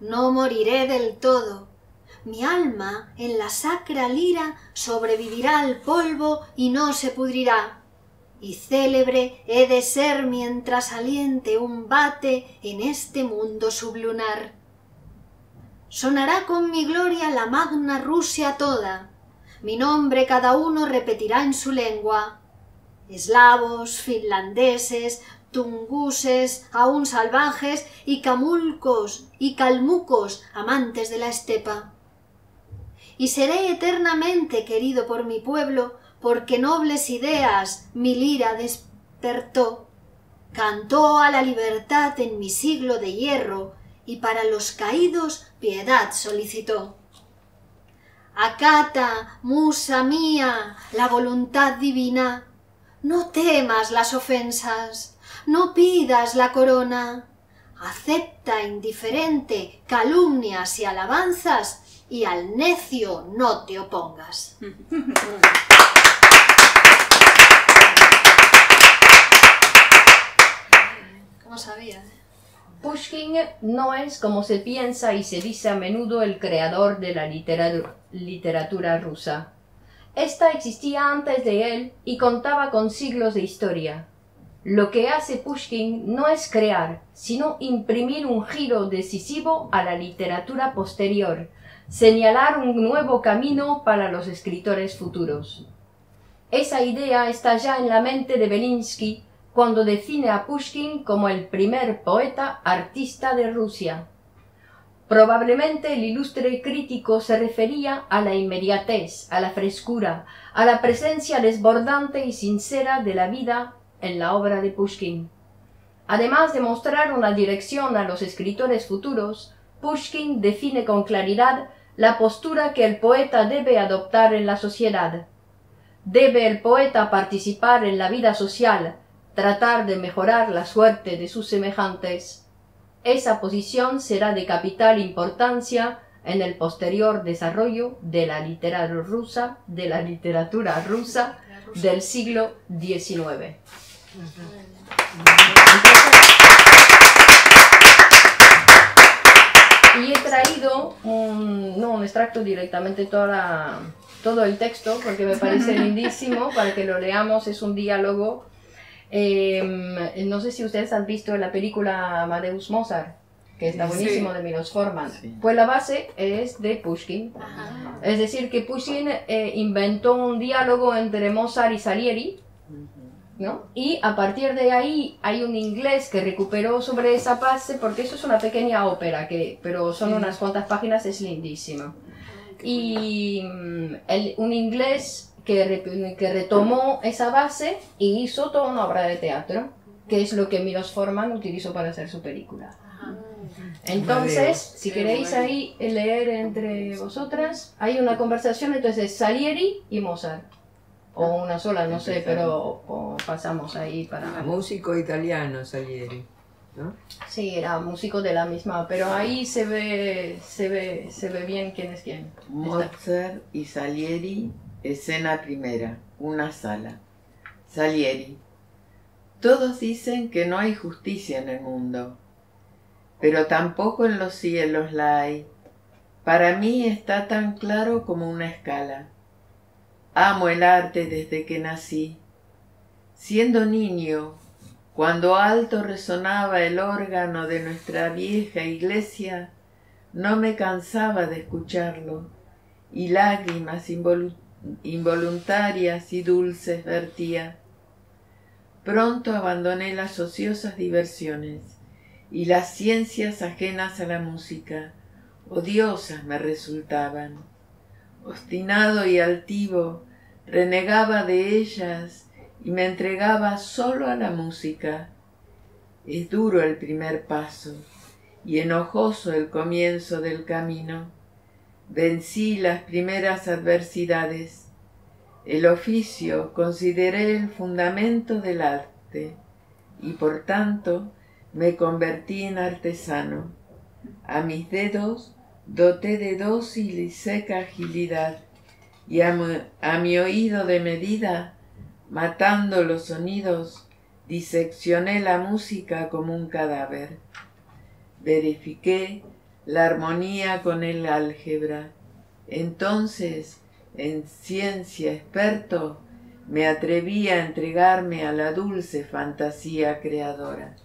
S7: No moriré del todo, mi alma en la sacra lira sobrevivirá al polvo y no se pudrirá, y célebre he de ser mientras aliente un bate en este mundo sublunar. Sonará con mi gloria la magna Rusia toda, mi nombre cada uno repetirá en su lengua. Eslavos, finlandeses, tunguses, aún salvajes, y camulcos y calmucos, amantes de la estepa. Y seré eternamente querido por mi pueblo, porque nobles ideas mi lira despertó. Cantó a la libertad en mi siglo de hierro, y para los caídos piedad solicitó. Acata, musa mía, la voluntad divina. No temas las ofensas, no pidas la corona. Acepta indiferente calumnias y alabanzas y al necio no te opongas. ¿Cómo sabía?
S1: Pushkin no es, como se piensa y se dice a menudo, el creador de la literatura rusa. Esta existía antes de él y contaba con siglos de historia. Lo que hace Pushkin no es crear, sino imprimir un giro decisivo a la literatura posterior, señalar un nuevo camino para los escritores futuros. Esa idea está ya en la mente de Belinsky cuando define a Pushkin como el primer poeta artista de Rusia. Probablemente el ilustre crítico se refería a la inmediatez, a la frescura, a la presencia desbordante y sincera de la vida en la obra de Pushkin. Además de mostrar una dirección a los escritores futuros, Pushkin define con claridad la postura que el poeta debe adoptar en la sociedad. Debe el poeta participar en la vida social, tratar de mejorar la suerte de sus semejantes. Esa posición será de capital importancia en el posterior desarrollo de la literatura rusa, de la literatura rusa del siglo XIX. Y traído un, no un extracto directamente toda todo el texto porque me parece lindísimo para que lo leamos. Es un diálogo. Em, no sé si ustedes han visto la película Amadeus Mozart, que está buenísimo de Milos Forman. Pues la base es de Pushkin. Es decir, que Pushkin eh, inventó un diálogo entre Mozart y Salieri. ¿no? Y a partir de ahí hay un inglés que recuperó sobre esa base, porque eso es una pequeña ópera, que, pero son unas cuantas páginas, es lindísimo. Y mm, el, un inglés que, que retomó esa base y hizo toda una obra de teatro, que es lo que Milos Forman utilizó para hacer su película. Entonces, si queréis ahí leer entre vosotras, hay una conversación entre Salieri y Mozart. O una sola, no sé, pero pasamos ahí para...
S2: Músico italiano Salieri. ¿No?
S1: Sí, era músico de la misma, pero ahí se ve, se ve, se ve bien quién es quién.
S3: Mozart y Salieri, escena primera, una sala. Salieri. Todos dicen que no hay justicia en el mundo, pero tampoco en los cielos la hay. Para mí está tan claro como una escala. Amo el arte desde que nací. Siendo niño, cuando alto resonaba el órgano de nuestra vieja iglesia, no me cansaba de escucharlo, y lágrimas involuntarias y dulces vertía. Pronto abandoné las ociosas diversiones y las ciencias ajenas a la música, odiosas me resultaban. Obstinado y altivo, renegaba de ellas y me entregaba solo a la música. Es duro el primer paso y enojoso el comienzo del camino. Vencí las primeras adversidades. El oficio consideré el fundamento del arte y por tanto me convertí en artesano. A mis dedos doté de dócil y seca agilidad y a mi, oído de medida matando los sonidos, diseccioné la música como un cadáver. Verifiqué la armonía con el álgebra. Entonces, en ciencia experto, me atreví a entregarme a la dulce fantasía creadora.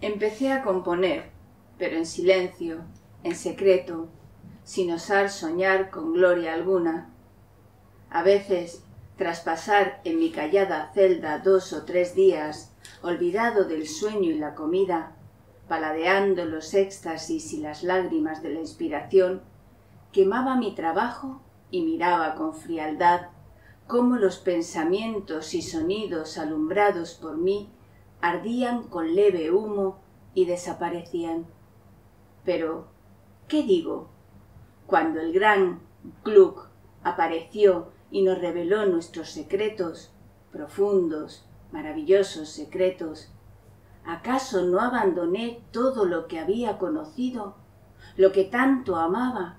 S5: Empecé a componer, pero en silencio, en secreto, sin osar soñar con gloria alguna a veces, tras pasar en mi callada celda dos o tres días, olvidado del sueño y la comida, paladeando los éxtasis y las lágrimas de la inspiración, quemaba mi trabajo y miraba con frialdad cómo los pensamientos y sonidos alumbrados por mí ardían con leve humo y desaparecían. Pero, ¿qué digo? Cuando el gran Gluck apareció y nos reveló nuestros secretos, profundos, maravillosos secretos. ¿Acaso no abandoné todo lo que había conocido, lo que tanto amaba,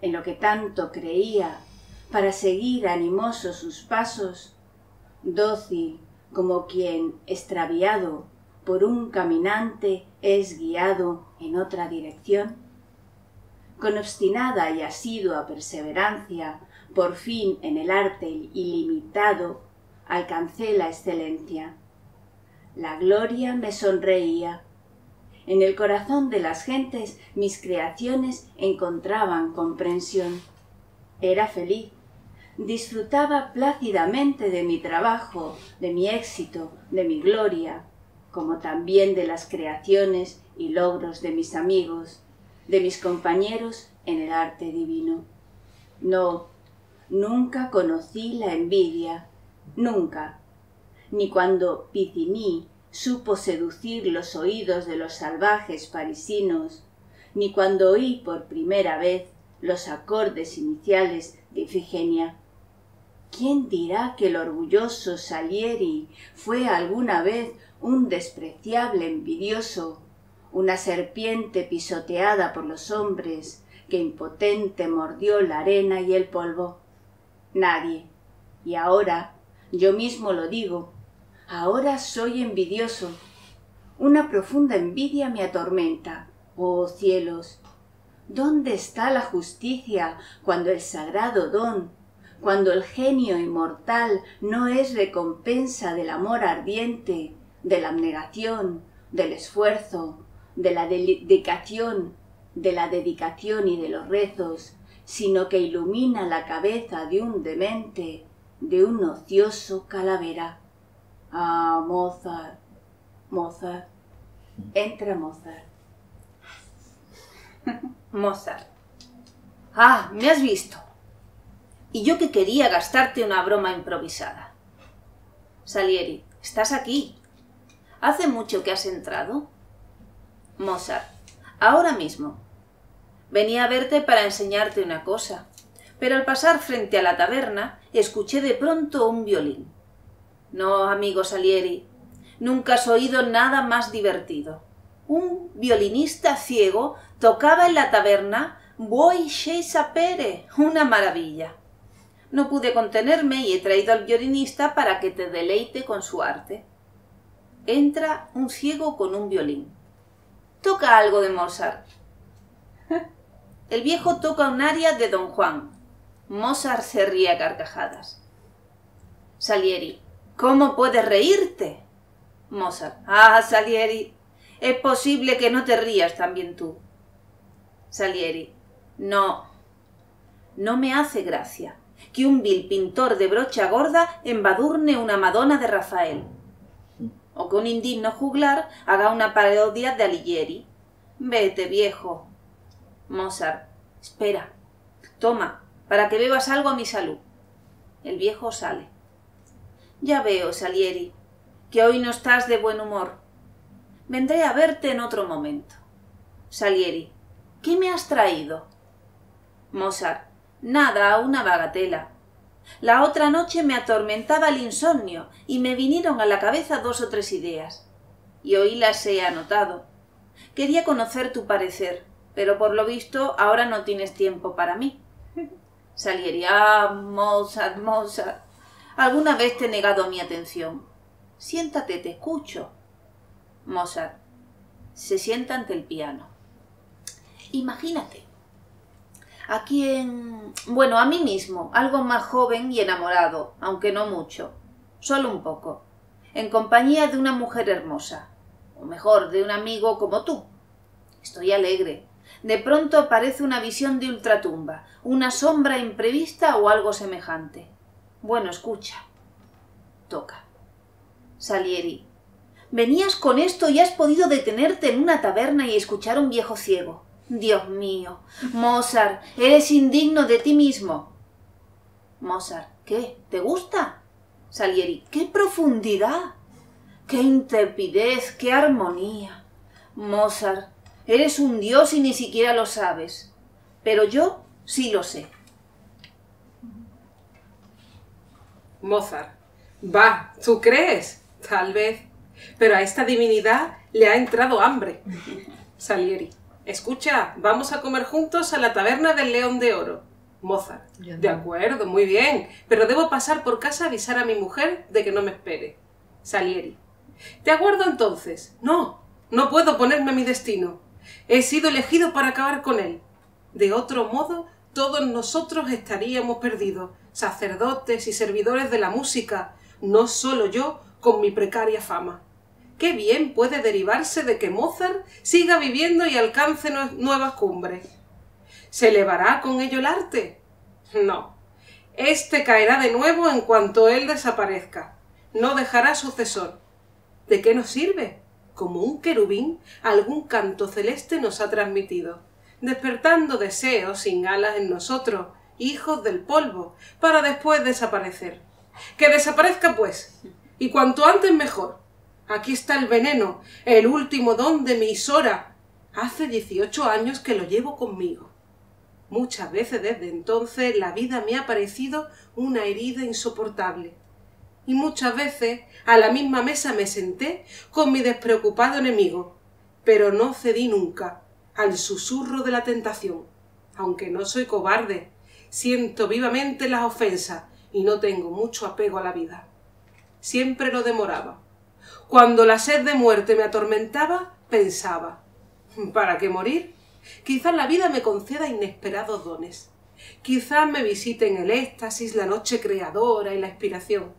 S5: en lo que tanto creía, para seguir animoso sus pasos, dócil como quien, extraviado por un caminante, es guiado en otra dirección? Con obstinada y asidua perseverancia por fin en el arte ilimitado alcancé la excelencia. La gloria me sonreía. En el corazón de las gentes mis creaciones encontraban comprensión. Era feliz. Disfrutaba plácidamente de mi trabajo, de mi éxito, de mi gloria, como también de las creaciones y logros de mis amigos, de mis compañeros en el arte divino. No, Nunca conocí la envidia, nunca, ni cuando Pitimí supo seducir los oídos de los salvajes parisinos, ni cuando oí por primera vez los acordes iniciales de Ifigenia. ¿Quién dirá que el orgulloso Salieri fue alguna vez un despreciable envidioso, una serpiente pisoteada por los hombres que impotente mordió la arena y el polvo? Nadie. Y ahora, yo mismo lo digo, ahora soy envidioso. Una profunda envidia me atormenta. Oh cielos, ¿dónde está la justicia cuando el sagrado don, cuando el genio inmortal no es recompensa del amor ardiente, de la abnegación, del esfuerzo, de la dedicación, de la dedicación y de los rezos, sino que ilumina la cabeza de un demente, de un ocioso calavera? Ah, Mozart, Mozart, entra Mozart.
S6: Mozart. Ah, me has visto. Y yo que quería gastarte una broma improvisada. Salieri, estás aquí. ¿Hace mucho que has entrado? Mozart. Ahora mismo. Venía a verte para enseñarte una cosa, pero al pasar frente a la taberna escuché de pronto un violín. No, amigo Salieri, nunca has oído nada más divertido. Un violinista ciego tocaba en la taberna Voi sapere, una maravilla. No pude contenerme y he traído al violinista para que te deleite con su arte. Entra un ciego con un violín. Toca algo de Mozart. El viejo toca un aria de Don Juan. Mozart se ríe a carcajadas. Salieri. ¿Cómo puedes reírte? Mozart. Ah, Salieri. Es posible que no te rías también tú. Salieri. No. No me hace gracia que un vil pintor de brocha gorda embadurne una Madonna de Rafael. O que un indigno juglar haga una parodia de Alighieri. Vete, viejo. Mozart. Espera. Toma, para que bebas algo a mi salud. El viejo sale. Ya veo, Salieri, que hoy no estás de buen humor. Vendré a verte en otro momento. Salieri. ¿Qué me has traído? Mozart. Nada, una bagatela. La otra noche me atormentaba el insomnio y me vinieron a la cabeza dos o tres ideas. Y hoy las he anotado. Quería conocer tu parecer, pero por lo visto ahora no tienes tiempo para mí. Salieri. Ah, Mozart, Mozart. Alguna vez te he negado mi atención. Siéntate, te escucho. Mozart. Se sienta ante el piano. Imagínate. A quien... Bueno, a mí mismo, algo más joven y enamorado, aunque no mucho, solo un poco, en compañía de una mujer hermosa, o mejor, de un amigo como tú. Estoy alegre. De pronto aparece una visión de ultratumba, una sombra imprevista o algo semejante. Bueno, escucha. Toca. Salieri. Venías con esto y has podido detenerte en una taberna y escuchar a un viejo ciego. Dios mío. Mozart, eres indigno de ti mismo. Mozart, ¿qué? ¿Te gusta? Salieri, qué profundidad. Qué intrepidez, qué armonía. Mozart, eres un dios y ni siquiera lo sabes. Pero yo sí lo sé.
S4: Mozart. Va, ¿tú crees? Tal vez. Pero a esta divinidad le ha entrado hambre. Salieri. Escucha, vamos a comer juntos a la taberna del León de Oro. Mozart. De acuerdo, muy bien. Pero debo pasar por casa a avisar a mi mujer de que no me espere. Salieri. Te aguardo entonces. No, no puedo ponerme a mi destino. He sido elegido para acabar con él. De otro modo, todos nosotros estaríamos perdidos, sacerdotes y servidores de la música, no solo yo con mi precaria fama. ¿Qué bien puede derivarse de que Mozart siga viviendo y alcance nuevas cumbres? ¿Se elevará con ello el arte? No. Este caerá de nuevo en cuanto él desaparezca. No dejará sucesor. ¿De qué nos sirve? Como un querubín, algún canto celeste nos ha transmitido, despertando deseos sin alas en nosotros, hijos del polvo, para después desaparecer. Que desaparezca, pues, y cuanto antes mejor, Aquí está el veneno, el último don de mi Isora. Hace dieciocho años que lo llevo conmigo. Muchas veces desde entonces la vida me ha parecido una herida insoportable. Y muchas veces a la misma mesa me senté con mi despreocupado enemigo, pero no cedí nunca al susurro de la tentación. Aunque no soy cobarde, siento vivamente las ofensas y no tengo mucho apego a la vida. Siempre lo demoraba, Cuando la sed de muerte me atormentaba, pensaba, ¿para qué morir? Quizás la vida me conceda inesperados dones. Quizás me visiten el éxtasis, la noche creadora y la inspiración.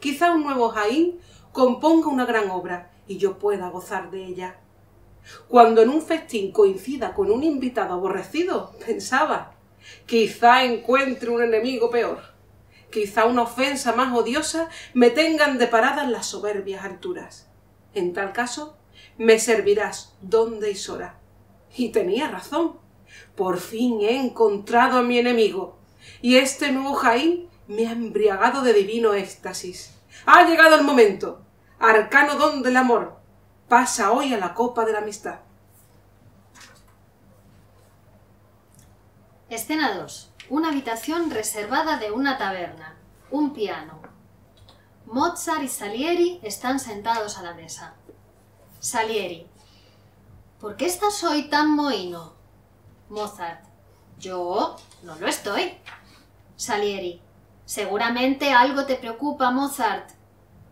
S4: Quizás un nuevo Jaín componga una gran obra y yo pueda gozar de ella. Cuando en un festín coincida con un invitado aborrecido, pensaba, quizá encuentre un enemigo peor. Quizá una ofensa más odiosa me tengan deparadas las soberbias alturas. En tal caso, me servirás donde y sola. Y tenía razón. Por fin he encontrado a mi enemigo. Y este nuevo Jaín me ha embriagado de divino éxtasis. Ha llegado el momento. Arcano don del amor. Pasa hoy a la copa de la amistad.
S7: Escena 2. Una habitación reservada de una taberna. Un piano. Mozart y Salieri están sentados a la mesa. Salieri. ¿Por qué estás hoy tan mohino? Mozart. Yo no lo estoy. Salieri. Seguramente algo te preocupa, Mozart.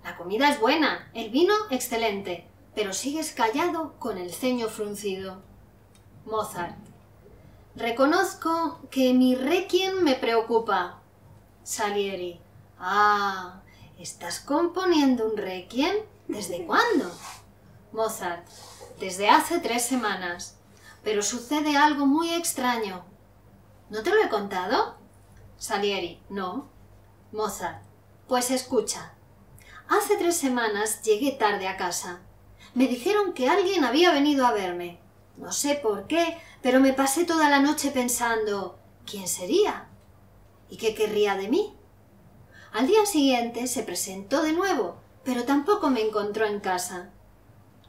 S7: La comida es buena, el vino excelente, pero sigues callado con el ceño fruncido. Mozart. Reconozco que mi requiem me preocupa. Salieri. Ah, ¿estás componiendo un requiem? ¿Desde cuándo? Mozart. Desde hace tres semanas. Pero sucede algo muy extraño. ¿No te lo he contado? Salieri. No. Mozart. Pues escucha. Hace tres semanas llegué tarde a casa. Me dijeron que alguien había venido a verme. No sé por qué, pero me pasé toda la noche pensando ¿quién sería? ¿Y qué querría de mí? Al día siguiente se presentó de nuevo, pero tampoco me encontró en casa.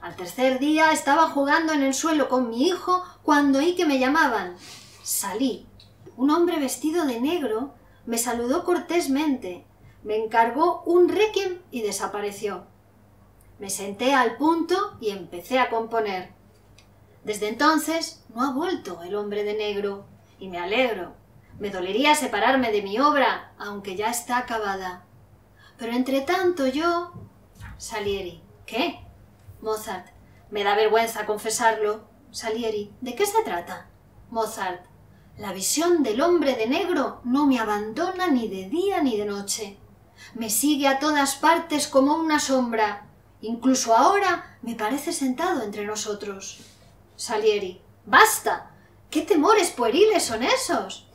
S7: Al tercer día estaba jugando en el suelo con mi hijo cuando oí que me llamaban. Salí. Un hombre vestido de negro me saludó cortésmente, me encargó un requiem y desapareció. Me senté al punto y empecé a componer. Desde entonces no ha vuelto el hombre de negro, y me alegro. Me dolería separarme de mi obra, aunque ya está acabada. Pero entre tanto yo. Salieri. ¿Qué? Mozart. Me da vergüenza confesarlo. Salieri. ¿De qué se trata? Mozart. La visión del hombre de negro no me abandona ni de día ni de noche. Me sigue a todas partes como una sombra. Incluso ahora me parece sentado entre nosotros. Salieri. ¡Basta! ¿Qué temores pueriles son esos?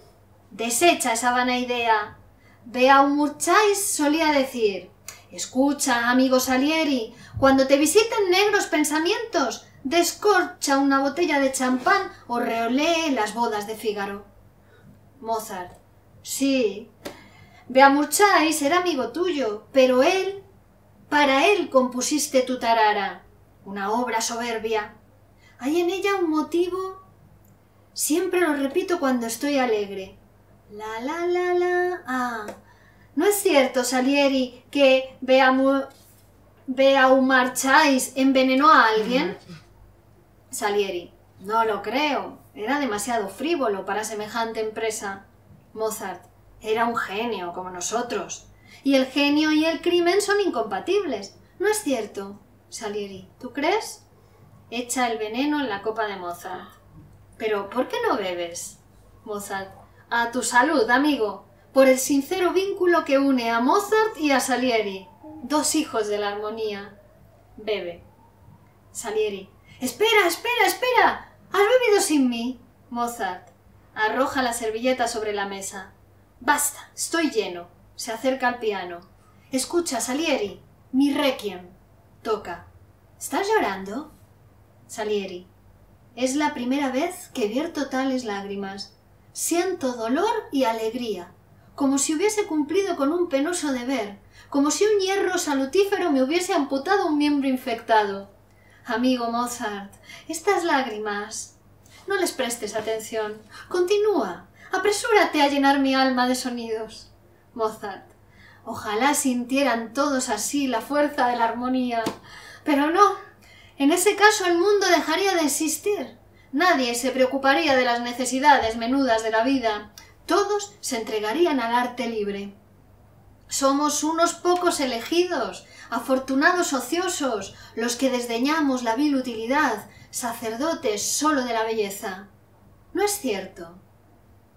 S7: Desecha esa vana idea. Beaumurchais solía decir Escucha, amigo Salieri, cuando te visiten negros pensamientos, descorcha una botella de champán o reolee las bodas de Fígaro. Mozart. Sí. Beaumurchais era amigo tuyo, pero él para él compusiste tu tarara, una obra soberbia. Hay en ella un motivo. Siempre lo repito cuando estoy alegre. La la la la. Ah. ¿No es cierto, Salieri, que Beaumarchais envenenó a alguien? Salieri. No lo creo. Era demasiado frívolo para semejante empresa. Mozart. Era un genio, como nosotros. Y el genio y el crimen son incompatibles. ¿No es cierto? Salieri. ¿Tú crees? Echa el veneno en la copa de Mozart. Pero, ¿por qué no bebes? Mozart. A tu salud, amigo, por el sincero vínculo que une a Mozart y a Salieri, dos hijos de la armonía. Bebe. Salieri. Espera, espera, espera. ¿Has bebido sin mí? Mozart. Arroja la servilleta sobre la mesa. Basta, estoy lleno. Se acerca al piano. Escucha, Salieri. Mi requiem. Toca. ¿Estás llorando? Salieri. Es la primera vez que vierto tales lágrimas. Siento dolor y alegría, como si hubiese cumplido con un penoso deber, como si un hierro salutífero me hubiese amputado un miembro infectado. Amigo Mozart, estas lágrimas. No les prestes atención. Continúa. Apresúrate a llenar mi alma de sonidos. Mozart. Ojalá sintieran todos así la fuerza de la armonía. Pero no. En ese caso el mundo dejaría de existir. Nadie se preocuparía de las necesidades menudas de la vida. Todos se entregarían al arte libre. Somos unos pocos elegidos, afortunados ociosos, los que desdeñamos la vil utilidad, sacerdotes solo de la belleza. No es cierto.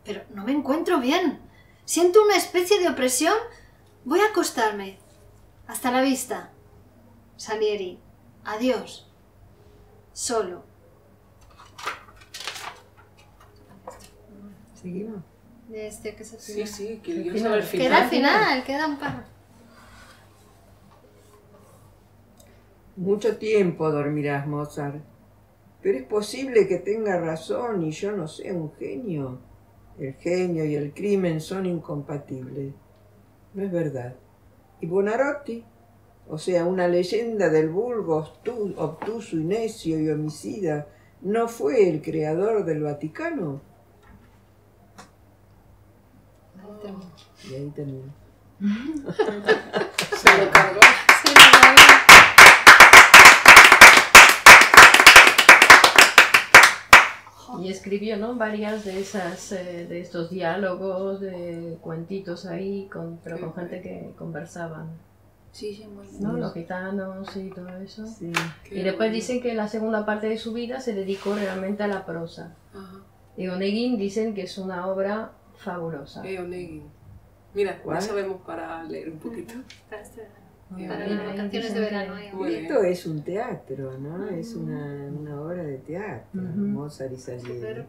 S7: Pero no me encuentro bien. Siento una especie de opresión. Voy a acostarme. Hasta la vista. Salieri. Adiós. Solo.
S2: ¿Seguimos?
S7: Este que se
S4: Sí, sí, que
S1: final.
S4: el final.
S7: Queda al final, queda un par.
S2: Mucho tiempo dormirás, Mozart. Pero es posible que tenga razón y yo no sea un genio. El genio y el crimen son incompatibles. No es verdad. Y Buonarroti, o sea, una leyenda del vulgo obtu- obtuso y necio y homicida, ¿no fue el creador del Vaticano? Y ahí termina.
S4: Se lo cargó.
S7: Sí, lo veo.
S1: Y escribió, ¿no? Varias de esas, eh, de estos diálogos, de cuentitos ahí, con, pero con gente que conversaban,
S5: Sí, sí, muy bien.
S1: ¿no? Los gitanos y todo eso.
S2: Sí.
S1: Y después dicen que la segunda parte de su vida se dedicó realmente a la prosa.
S4: Ajá.
S1: Y Onegin dicen que es una obra fabulosa.
S4: Eh, Onegin. Mira,
S2: ¿Cuál?
S4: ya sabemos para leer un poquito.
S7: Para
S1: dicen
S7: de verano.
S2: Esto es un teatro, ¿no? Es una, una obra de teatro. Mozart y Salieri.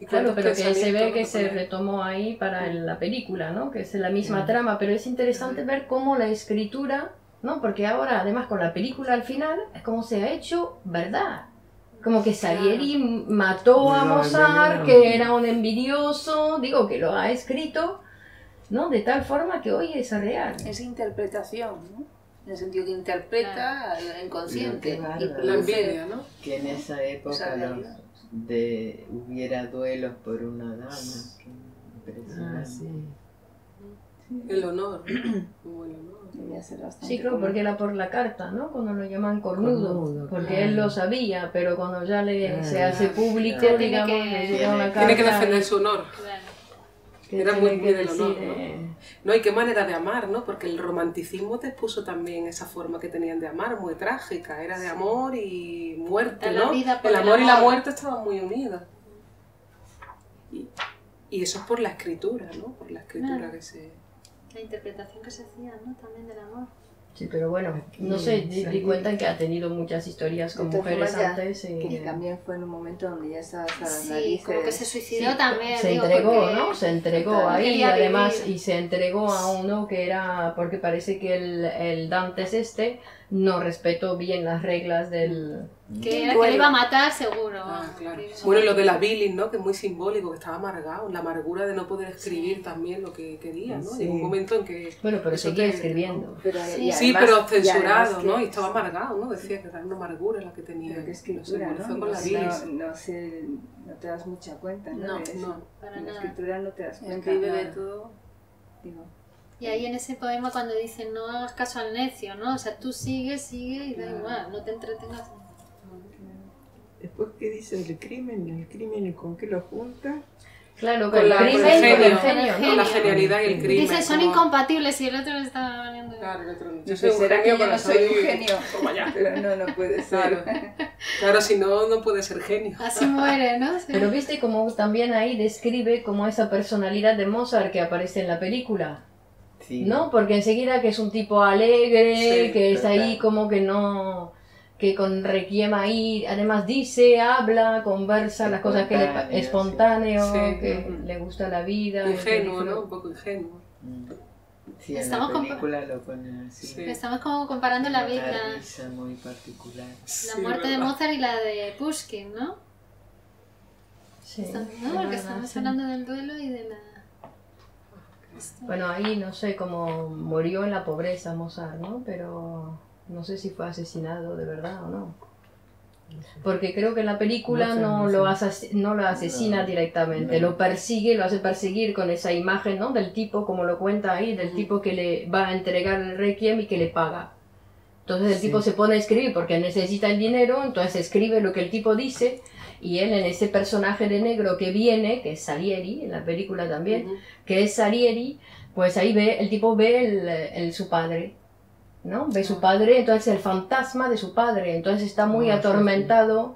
S4: ¿Y
S1: Claro, pero que se ve que se retomó ahí para el- la película, ¿no? Que es la misma
S2: Sí.
S1: trama, pero es interesante ver cómo la escritura, ¿no? Porque ahora, además, con la película al final, es como se ha hecho verdad. Como que Salieri mató a
S2: No,
S1: Mozart,
S2: no, no.
S1: que era un envidioso, digo, que lo ha escrito, ¿no? De tal forma que hoy es real.
S6: Es interpretación, ¿no? En el sentido que interpreta el inconsciente.
S3: Bárbaro.
S6: y
S4: envidia, ¿no?
S3: Que en esa época
S6: esa
S3: los-
S6: realidad.
S3: de, hubiera duelos por una dama. Qué
S2: Ah,
S3: impresionante.
S2: sí.
S4: El honor. ¿no? Como el honor.
S5: Debía ser bastante
S1: Sí, claro, porque era por la carta, ¿no? Cuando lo llaman cornudo.
S2: Cornudo,
S1: porque
S2: claro.
S1: él lo sabía, pero cuando ya le,
S2: Ah,
S1: se hace público,
S3: claro.
S1: digamos,
S7: Tiene que-
S1: le llega una carta.
S4: Tiene que defender su honor.
S7: Claro.
S4: Era muy- muy del honor, ¿no?
S1: eh,
S4: No, y qué manera de amar, ¿no? Porque el romanticismo te puso también esa forma que tenían de amar, muy trágica. Era de amor y muerte, ¿no?
S7: vida
S4: el
S7: el
S4: amor y la muerte estaban muy unidos. Y, y eso es por la escritura, ¿no? Por la escritura
S7: Claro.
S4: que se...
S7: La interpretación que se hacía, ¿no? También del amor.
S1: Sí, pero bueno, no sé,
S2: Bien,
S1: di, di
S2: sí.
S1: cuenta que ha tenido muchas historias con mujeres
S5: ya
S1: antes. y
S5: Que también fue en un momento donde ya estaba hasta las
S7: Sí,
S5: narices.
S7: como que se suicidó
S1: Sí,
S7: también.
S1: se
S7: digo,
S1: entregó,
S7: porque-
S1: ¿no? Se entregó ahí además
S7: vivir.
S1: y se entregó a uno que era porque parece que el, el Dantes este no respetó bien las reglas del
S7: Que era que le iba a matar seguro.
S4: Ah, claro.
S7: Que-
S4: Bueno, y lo de la bilis, ¿no? Que es muy simbólico, que estaba amargado. La amargura de no poder escribir también lo que quería, ¿no?
S2: Sí.
S4: Llegó un momento en que...
S1: bueno, pero
S4: Eso
S1: seguía
S4: te-
S1: escribiendo.
S5: Pero,
S7: Sí.
S4: Sí,
S5: además-
S4: pero
S5: y
S4: censurado,
S5: además
S4: ¿no?
S5: que-
S4: Y estaba amargado, ¿no? Decía que era una amargura la que tenía.
S5: Pero
S4: Lo
S5: escritura,
S4: simbolizó
S5: ¿no?
S4: con la
S5: No,
S4: bilis.
S5: no, sé, no te das mucha cuenta, ¿no?
S6: No,
S4: no,
S7: para
S5: en la
S7: nada.
S5: escritura no te das cuenta.
S6: Escribe de todo.
S5: Digo,
S7: Y ahí en ese poema cuando dicen no hagas caso al necio, ¿no? O sea, tú sigue, sigue y da
S5: Claro.
S7: igual, no te entretengas.
S2: Después, ¿qué dice del crimen? ¿El crimen con qué lo junta?
S1: Claro,
S4: Con
S1: con,
S4: la-
S1: el
S4: con el
S1: crimen, con el
S4: genio,
S1: genio, ¿no?
S4: Con la
S7: Genio.
S4: genialidad y el crimen.
S7: Dice, son
S4: como-
S7: incompatibles y el otro le está valiendo.
S4: Claro, el otro no. Yo soy un
S5: ¿será que
S4: genio,
S5: yo no soy un genio?
S4: Toma ya.
S5: Pero no, no puede ser.
S4: Claro. Claro, si no, no puede ser genio.
S7: Así muere, ¿no? Sí.
S1: Pero viste como también ahí describe como esa personalidad de Mozart que aparece en la película,
S3: Sí.
S1: ¿no? Porque enseguida que es un tipo alegre,
S4: Sí,
S1: que es ahí como que no, que con Requiem ahí, además dice, habla, conversa, las cosas que le
S3: Espontáneo, sí.
S1: espontáneo,
S4: Sí.
S1: que le gusta la vida.
S4: Ingenuo. ¿no? Un poco ingenuo.
S3: Mm. Sí, en
S7: Estamos
S3: la
S7: compa-
S3: película lo ponen así.
S4: Sí.
S7: Estamos como comparando la vida,
S3: risa muy particular.
S7: la
S4: Sí,
S7: muerte de. Mozart y la de Pushkin, ¿no?
S1: Sí,
S7: Estamos-
S1: es
S7: ¿no? Porque
S1: verdad,
S7: estamos
S1: sí.
S7: hablando del duelo y de la...
S1: Bueno, ahí no sé cómo murió en la pobreza Mozart, ¿no? Pero no sé si fue asesinado de verdad o no. Porque creo que en la película
S2: No sé,
S1: no,
S2: no
S1: lo,
S2: sé.
S1: asas- no lo asesina directamente, lo persigue, lo hace perseguir con esa imagen, ¿no? Del tipo, como lo cuenta ahí, del tipo que le va a entregar el requiem y que le paga. Entonces el
S2: Sí.
S1: tipo se pone a escribir porque necesita el dinero, entonces escribe lo que el tipo dice Y él en ese personaje de negro que viene, que es Salieri, en la película también, que es Salieri, pues ahí ve, el tipo ve el, el- su padre, ¿no? Ve su padre, entonces el fantasma de su padre, entonces está muy
S2: Ah, sí.
S1: atormentado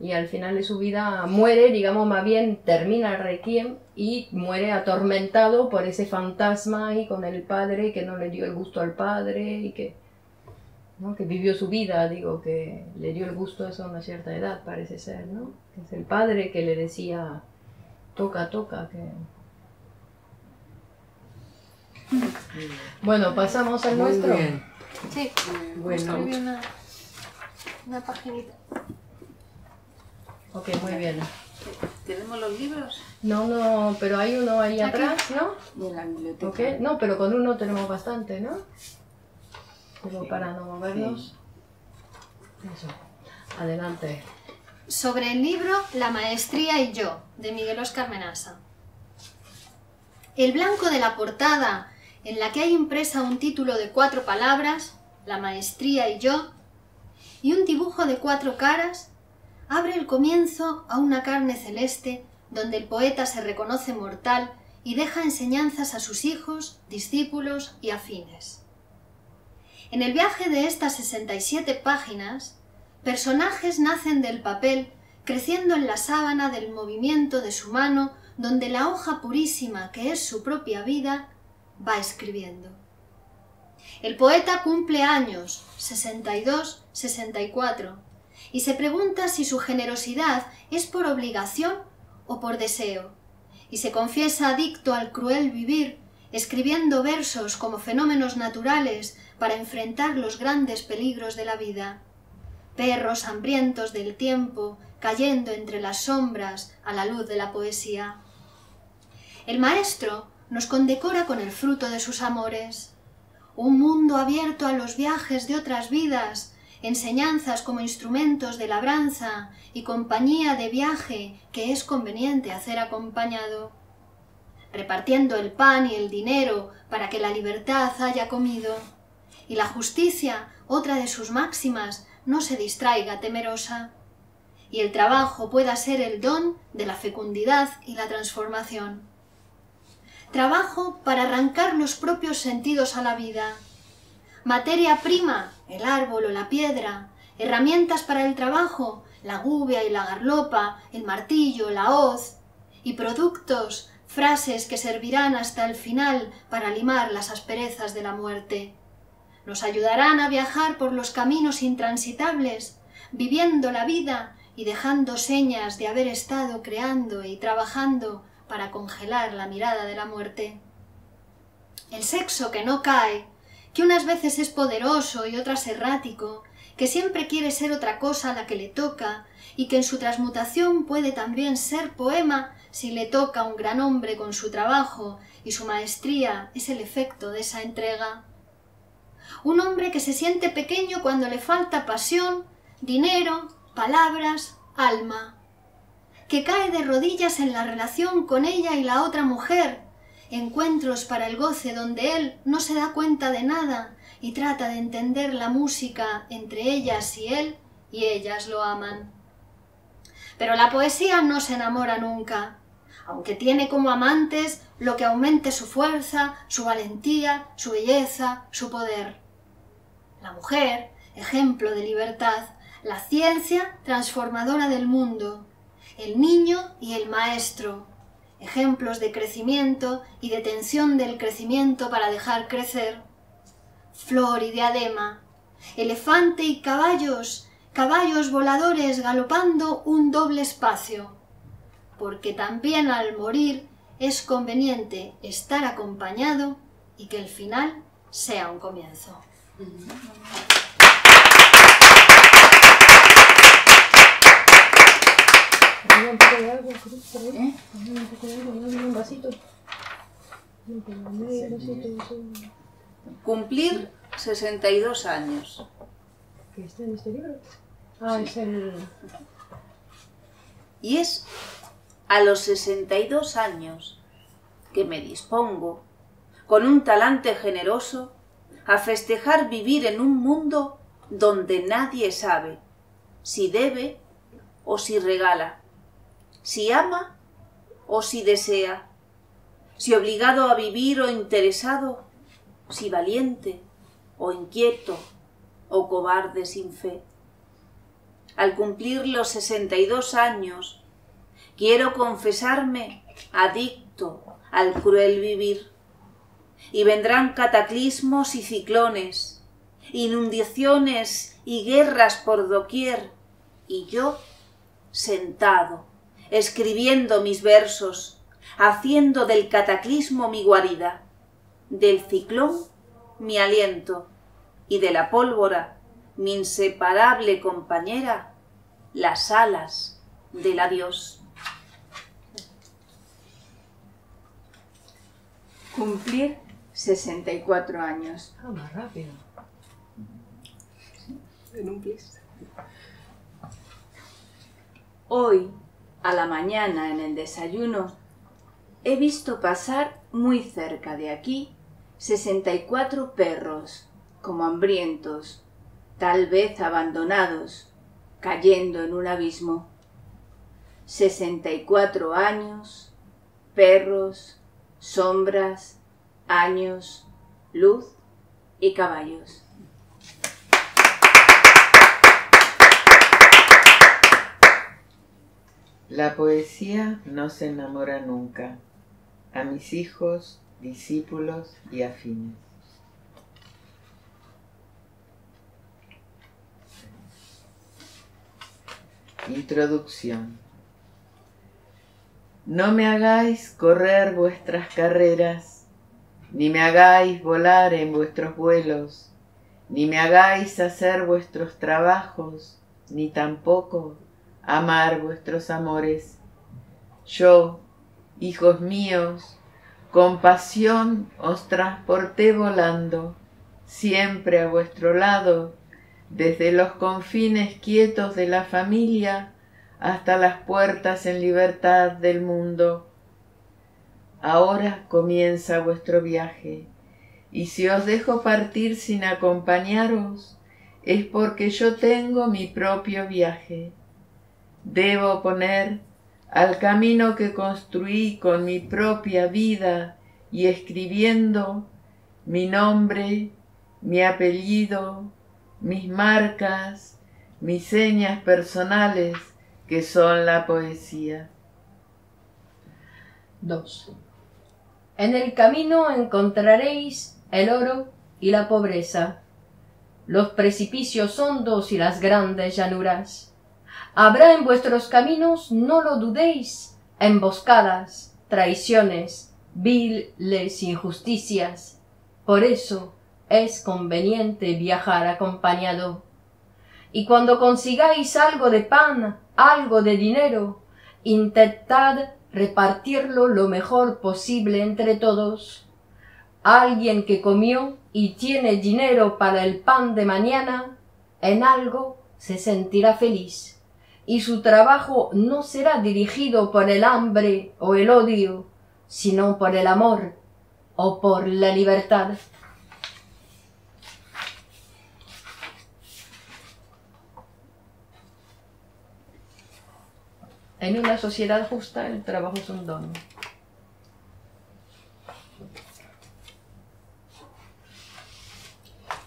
S1: y al final de su vida muere, digamos, más bien termina el requiem y muere atormentado por ese fantasma y con el padre que no le dio el gusto al padre y que, ¿no? que vivió su vida, digo, que le dio el gusto eso a una cierta edad, parece ser, ¿no? Que es el padre que le decía, toca, toca, que... Bueno, pasamos al
S2: Muy
S1: nuestro.
S2: bien.
S7: Sí,
S2: Bueno,
S7: escribí una, una paginita.
S1: Ok, muy bien.
S6: ¿Tenemos los libros?
S1: No, no, pero hay uno ahí
S7: Aquí.
S1: atrás, ¿no?
S6: Y en la biblioteca.
S1: Ok, no, pero con uno tenemos bastante, ¿no? Como para no movernos. Eso. Adelante.
S7: Sobre el libro La maestría y yo, de Miguel Oscar Menasa. El blanco de la portada, en la que hay impresa un título de cuatro palabras, La maestría y yo, y un dibujo de cuatro caras, abre el comienzo a una carne celeste donde el poeta se reconoce mortal y deja enseñanzas a sus hijos, discípulos y afines. En el viaje de estas 67 páginas, personajes nacen del papel, creciendo en la sábana del movimiento de su mano, donde la hoja purísima que es su propia vida va escribiendo. El poeta cumple años, 62, 64, y se pregunta si su generosidad es por obligación o por deseo, y se confiesa adicto al cruel vivir, escribiendo versos como fenómenos naturales para enfrentar los grandes peligros de la vida. Perros hambrientos del tiempo, cayendo entre las sombras a la luz de la poesía. El maestro nos condecora con el fruto de sus amores, un mundo abierto a los viajes de otras vidas, enseñanzas como instrumentos de labranza y compañía de viaje que es conveniente hacer acompañado, repartiendo el pan y el dinero para que la libertad haya comido, y la justicia, otra de sus máximas, no se distraiga temerosa, y el trabajo pueda ser el don de la fecundidad y la transformación. Trabajo para arrancar los propios sentidos a la vida. Materia prima, el árbol o la piedra. Herramientas para el trabajo, la gubia y la garlopa, el martillo, la hoz. Y productos, frases que servirán hasta el final para limar las asperezas de la muerte. Nos ayudarán a viajar por los caminos intransitables, viviendo la vida y dejando señas de haber estado creando y trabajando para congelar la mirada de la muerte. El sexo que no cae, que unas veces es poderoso y otras errático, que siempre quiere ser otra cosa a la que le toca, y que en su transmutación puede también ser poema si le toca un gran hombre con su trabajo y su maestría es el efecto de esa entrega. Un hombre que se siente pequeño cuando le falta pasión, dinero, palabras, alma, que cae de rodillas en la relación con ella y la otra mujer, encuentros para el goce donde él no se da cuenta de nada y trata de entender la música entre ellas y él y ellas lo aman. Pero la poesía no se enamora nunca, aunque tiene como amantes lo que aumente su fuerza, su valentía, su belleza, su poder. La mujer, ejemplo de libertad, la ciencia transformadora del mundo, el niño y el maestro, ejemplos de crecimiento y de tensión del crecimiento para dejar crecer, flor y diadema, elefante y caballos, caballos voladores galopando un doble espacio, porque también al morir es conveniente estar acompañado y que el final sea un comienzo.
S1: ¿Hay un poco de agua, Cruz, por ahí?
S6: ¿Eh?
S1: ¿Hay un poco de agua? ¿No hay un vasito? No, pero no hay un vasito, eso,
S6: Cumplir 62 años.
S1: que está en este libro. Ah, es el...
S6: Y es a los 62 años que me dispongo, con un talante generoso, a festejar vivir en un mundo donde nadie sabe si debe o si regala, si ama o si desea, si obligado a vivir o interesado, si valiente o inquieto o cobarde sin fe. Al cumplir los sesenta y dos años, quiero confesarme adicto al cruel vivir. Y vendrán cataclismos y ciclones, inundaciones y guerras por doquier, y yo sentado, escribiendo mis versos, haciendo del cataclismo mi guarida, del ciclón mi aliento, y de la pólvora, mi inseparable compañera, las alas del adiós.
S5: Cumplir 64 años.
S1: Ah, más rápido.
S4: En un plis.
S5: Hoy, a la mañana en el desayuno, he visto pasar muy cerca de aquí 64 perros, como hambrientos, tal vez abandonados, cayendo en un abismo. 64 años, perros, sombras, años, luz y caballos.
S3: La poesía no se enamora nunca. A mis hijos, discípulos y afines. Introducción. No me hagáis correr vuestras carreras, ni me hagáis volar en vuestros vuelos, ni me hagáis hacer vuestros trabajos, ni tampoco amar vuestros amores. Yo, hijos míos, con pasión os transporté volando, siempre a vuestro lado, desde los confines quietos de la familia hasta las puertas en libertad del mundo. Ahora comienza vuestro viaje, y si os dejo partir sin acompañaros, es porque yo tengo mi propio viaje. Debo poner al camino que construí con mi propia vida y escribiendo mi nombre, mi apellido, mis marcas, mis señas personales que son la poesía.
S1: 2. En el camino encontraréis el oro y la pobreza, los precipicios hondos y las grandes llanuras. Habrá en vuestros caminos, no lo dudéis, emboscadas, traiciones, viles injusticias. Por eso, es conveniente viajar acompañado. Y cuando consigáis algo de pan, algo de dinero, intentad repartirlo lo mejor posible entre todos. Alguien que comió y tiene dinero para el pan de mañana, en algo se sentirá feliz, y su trabajo no será dirigido por el hambre o el odio, sino por el amor o por la libertad. En una sociedad justa el trabajo es un don.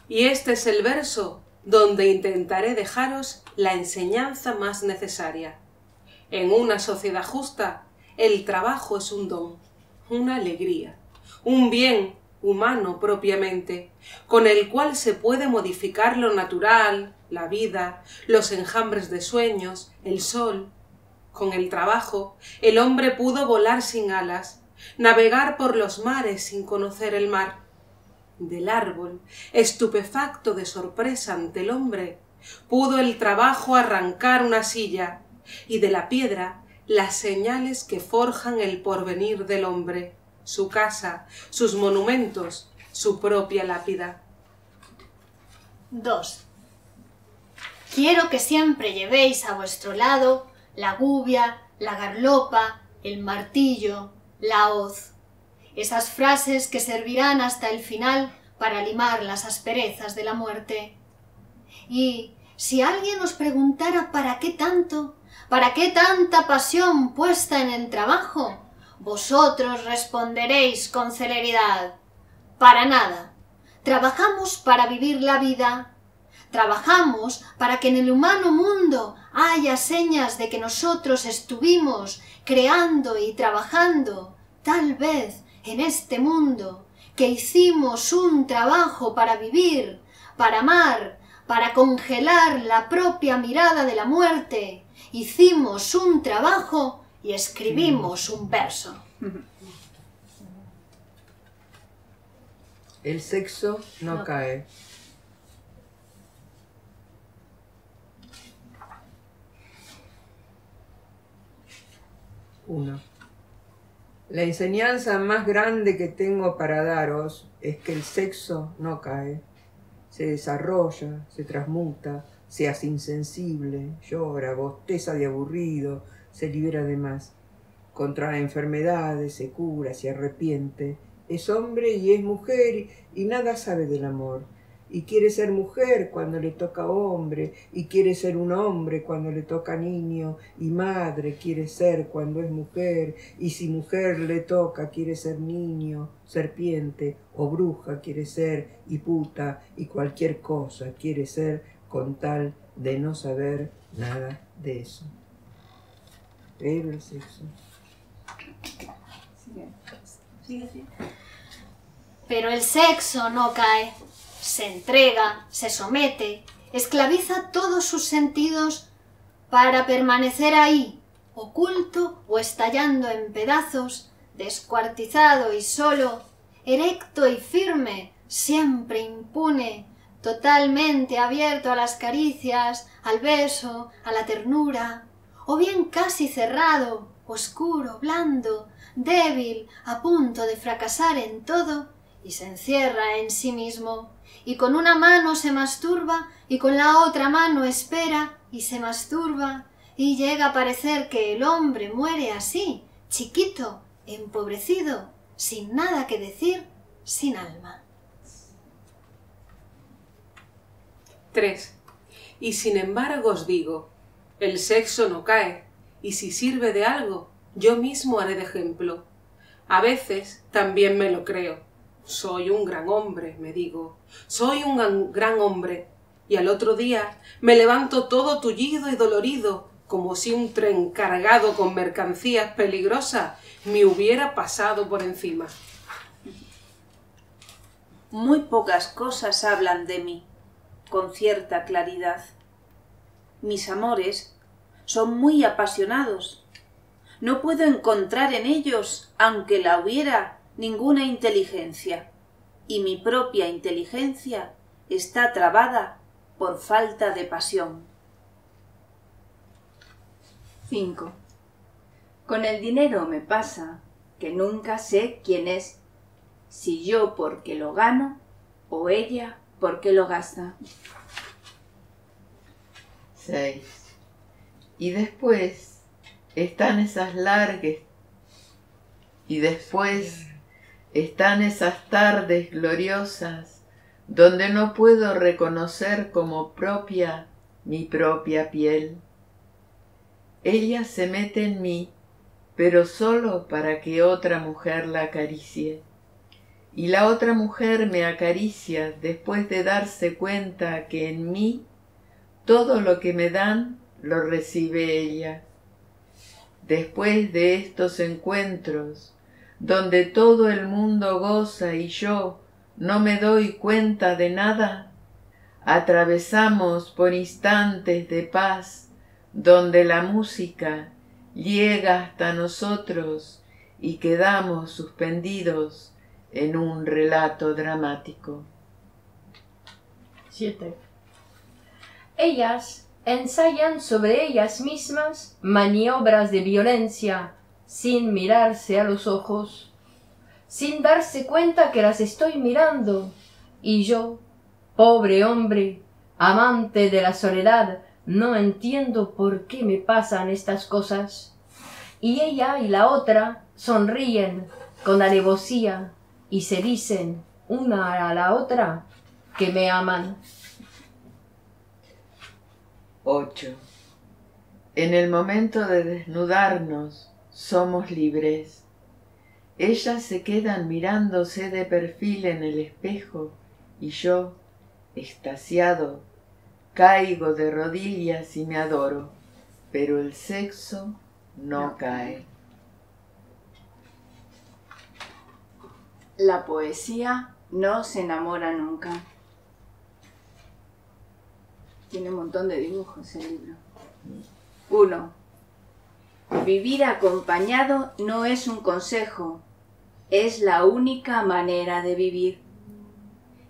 S4: Y este es el verso donde intentaré dejaros la enseñanza más necesaria. En una sociedad justa, el trabajo es un don, una alegría, un bien humano propiamente, con el cual se puede modificar lo natural, la vida, los enjambres de sueños, el sol, con el trabajo, el hombre pudo volar sin alas, navegar por los mares sin conocer el mar. Del árbol, estupefacto de sorpresa ante el hombre, pudo el trabajo arrancar una silla, y de la piedra las señales que forjan el porvenir del hombre, su casa, sus monumentos, su propia lápida.
S7: 2. Quiero que siempre llevéis a vuestro lado la gubia, la garlopa, el martillo, la hoz. Esas frases que servirán hasta el final para limar las asperezas de la muerte. Y si alguien os preguntara para qué tanto, ¿Para qué tanta pasión puesta en el trabajo? Vosotros responderéis con celeridad. Para nada. Trabajamos para vivir la vida. Trabajamos para que en el humano mundo haya señas de que nosotros estuvimos creando y trabajando, tal vez en este mundo, que hicimos un trabajo para vivir, para amar, para congelar la propia mirada de la muerte, hicimos un trabajo y escribimos un verso.
S2: El sexo no,
S7: No.
S2: cae. La enseñanza más grande que tengo para daros es que el sexo no cae. Se desarrolla, se transmuta, se hace insensible, llora, bosteza de aburrido, se libera de más. Contrae enfermedades, se cura, se arrepiente. Es hombre y es mujer y nada sabe del amor. Y quiere ser mujer cuando le toca hombre, y quiere ser un hombre cuando le toca niño, y madre quiere ser cuando es mujer, y si mujer le toca quiere ser niño, serpiente o bruja quiere ser, y puta, y cualquier cosa quiere ser con tal de no saber nada de eso. Pero el sexo.
S7: Pero el sexo no cae, se entrega, se somete, esclaviza todos sus sentidos para permanecer ahí, oculto o estallando en pedazos, descuartizado y solo, erecto y firme, siempre impune, totalmente abierto a las caricias, al beso, a la ternura, o bien casi cerrado, oscuro, blando, débil, a punto de fracasar en todo, y se encierra en sí mismo, y con una mano se masturba, y con la otra mano espera, y se masturba, y llega a parecer que el hombre muere así, chiquito, empobrecido, sin nada que decir, sin alma.
S4: 3. Y sin embargo os digo, el sexo no cae, y si sirve de algo, yo mismo haré de ejemplo. A veces también me lo creo. Soy un gran hombre, me digo. Soy un gran- hombre. Y al otro día me levanto todo tullido y dolorido, como si un tren cargado con mercancías peligrosas me hubiera pasado por encima.
S6: Muy pocas cosas hablan de mí con cierta claridad. Mis amores son muy apasionados. No puedo encontrar en ellos, aunque la hubiera, ninguna inteligencia, y mi propia inteligencia está trabada por falta de pasión.
S5: 5. Con el dinero me pasa que nunca sé quién es, si yo porque lo gano o ella porque lo gasta.
S3: 6. Y después están esas largas y después están esas tardes gloriosas donde no puedo reconocer como propia mi propia piel. Ella se mete en mí, pero solo para que otra mujer la acaricie. Y la otra mujer me acaricia después de darse cuenta que en mí todo lo que me dan lo recibe ella. Después de estos encuentros, donde todo el mundo goza y yo no me doy cuenta de nada, atravesamos por instantes de paz, donde la música llega hasta nosotros y quedamos suspendidos en un relato dramático.
S1: 7. Ellas ensayan sobre ellas mismas maniobras de violencia sin mirarse a los ojos, sin darse cuenta que las estoy mirando, y yo, pobre hombre, amante de la soledad, no entiendo por qué me pasan estas cosas. Y ella y la otra sonríen con alevosía y se dicen una a la otra que me aman.
S3: 8. En el momento de desnudarnos somos libres. Ellas se quedan mirándose de perfil en el espejo y yo, extasiado, caigo de rodillas y me adoro, pero el sexo no cae.
S5: La poesía no se enamora nunca. Tiene un montón de dibujos el libro. Uno. Vivir acompañado no es un consejo, es la única manera de vivir.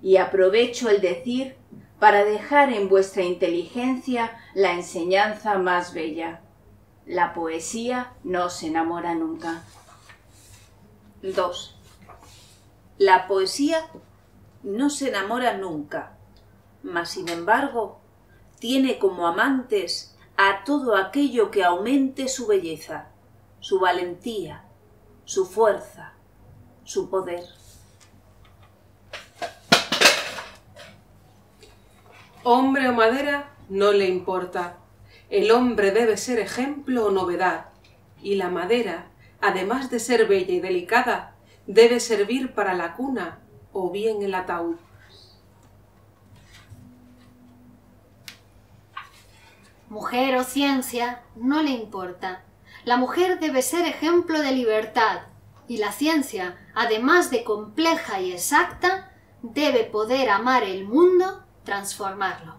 S5: Y aprovecho el decir para dejar en vuestra inteligencia la enseñanza más bella. La poesía no se enamora nunca.
S6: 2. La poesía no se enamora nunca, mas sin embargo tiene como amantes a todo aquello que aumente su belleza, su valentía, su fuerza, su poder.
S4: Hombre o madera no le importa. El hombre debe ser ejemplo o novedad, y la madera, además de ser bella y delicada, debe servir para la cuna o bien el ataúd.
S7: Mujer o ciencia no le importa. La mujer debe ser ejemplo de libertad y la ciencia, además de compleja y exacta, debe poder amar el mundo, transformarlo.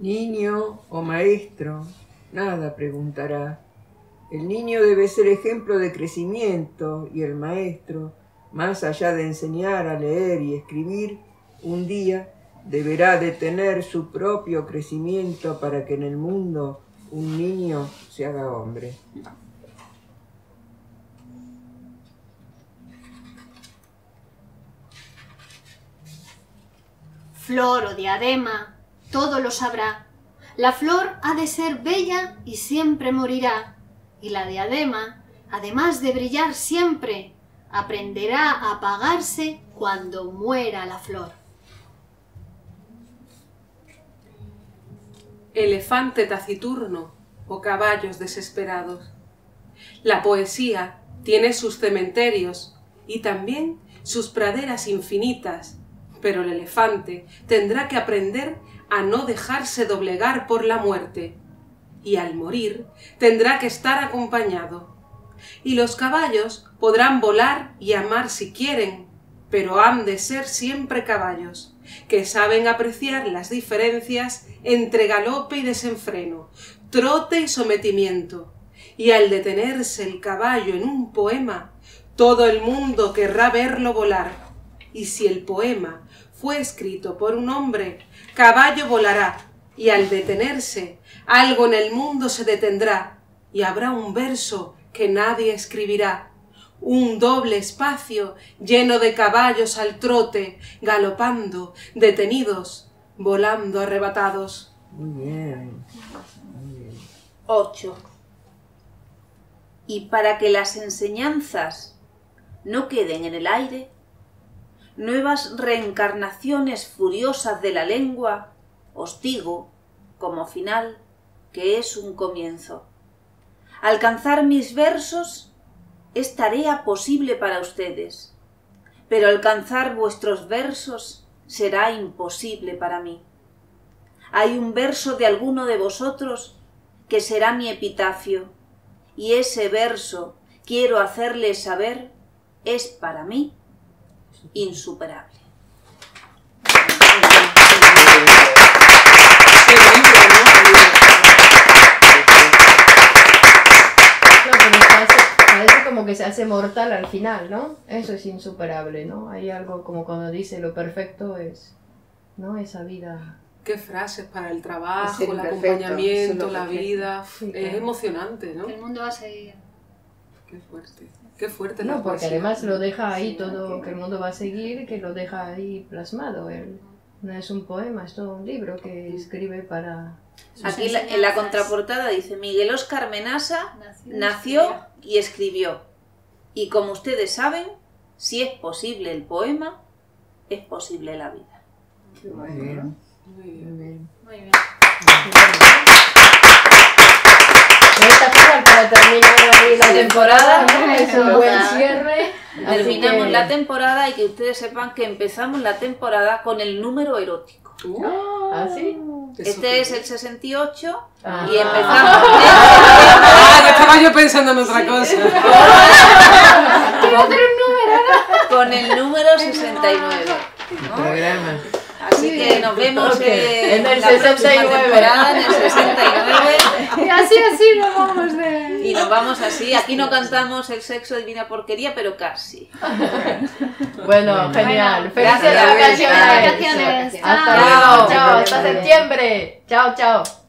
S2: Niño o maestro, nada preguntará. El niño debe ser ejemplo de crecimiento y el maestro, más allá de enseñar a leer y escribir, un día deberá de tener su propio crecimiento para que en el mundo un niño se haga hombre.
S7: Flor o diadema, todo lo sabrá. La flor ha de ser bella y siempre morirá, y la diadema, además de brillar siempre, aprenderá a apagarse cuando muera la flor.
S4: Elefante taciturno o caballos desesperados. La poesía tiene sus cementerios y también sus praderas infinitas, pero el elefante tendrá que aprender a no dejarse doblegar por la muerte, y al morir tendrá que estar acompañado. Y los caballos podrán volar y amar si quieren, pero han de ser siempre caballos, que saben apreciar las diferencias entre galope y desenfreno, trote y sometimiento. Y al detenerse el caballo en un poema, todo el mundo querrá verlo volar. Y si el poema fue escrito por un hombre, caballo volará, y al detenerse, algo en el mundo se detendrá, y habrá un verso que nadie escribirá un doble espacio lleno de caballos al trote, galopando, detenidos, volando arrebatados.
S2: Muy bien. Muy bien.
S6: 8. Y para que las enseñanzas no queden en el aire, nuevas reencarnaciones furiosas de la lengua, os digo, como final, que es un comienzo. Alcanzar mis versos es tarea posible para ustedes, pero alcanzar vuestros versos será imposible para mí. Hay un verso de alguno de vosotros que será mi epitafio, y ese verso, quiero hacerles saber, es para mí insuperable.
S1: No, pero se hace- parece como que se hace mortal al final, ¿no? Eso es insuperable, ¿no? Hay algo como cuando dice lo perfecto es, ¿no? Esa vida.
S4: Qué frases para el trabajo,
S2: Es el
S4: el
S2: perfecto,
S4: acompañamiento,
S2: es
S4: la
S2: perfecto.
S4: vida.
S1: Sí,
S4: es
S1: claro.
S4: emocionante, ¿no?
S7: El mundo va a seguir.
S4: Qué fuerte. Qué fuerte la
S1: No, porque
S4: poesía.
S1: además lo deja ahí
S5: Sí,
S1: todo,
S5: que-
S1: que el mundo va a seguir, que lo deja ahí plasmado. Él no es un poema, es todo un libro que escribe para...
S6: Aquí la- en la contraportada dice Miguel Oscar Menasa
S7: Nació y
S6: nació
S7: escribió.
S6: y escribió. Y como ustedes saben, si es posible el poema, es posible la vida.
S2: Muy bien.
S4: Muy bien.
S2: Muy bien.
S7: Muy bien.
S1: Esta para terminar la temporada, ¿no? es un buen cierre.
S6: Terminamos
S1: que-
S6: la temporada y que ustedes sepan que empezamos la temporada con el número erótico.
S1: ¿Ah, sí?
S6: Este es el 68
S1: Ah.
S6: y empezamos
S4: Ah, estaba yo pensando en otra cosa.
S6: con el número 69. ¿no?
S3: Programa.
S6: Así que nos vemos
S1: en el
S6: la próxima
S1: 69.
S6: temporada, en el 69.
S1: Y así, así nos vamos de...
S6: Y nos vamos así. Aquí no cantamos el sexo divina porquería, pero casi.
S1: Bueno, genial. Felices
S6: gracias.
S1: vacaciones. Hasta luego. Chao. Hasta septiembre. Chao, chao.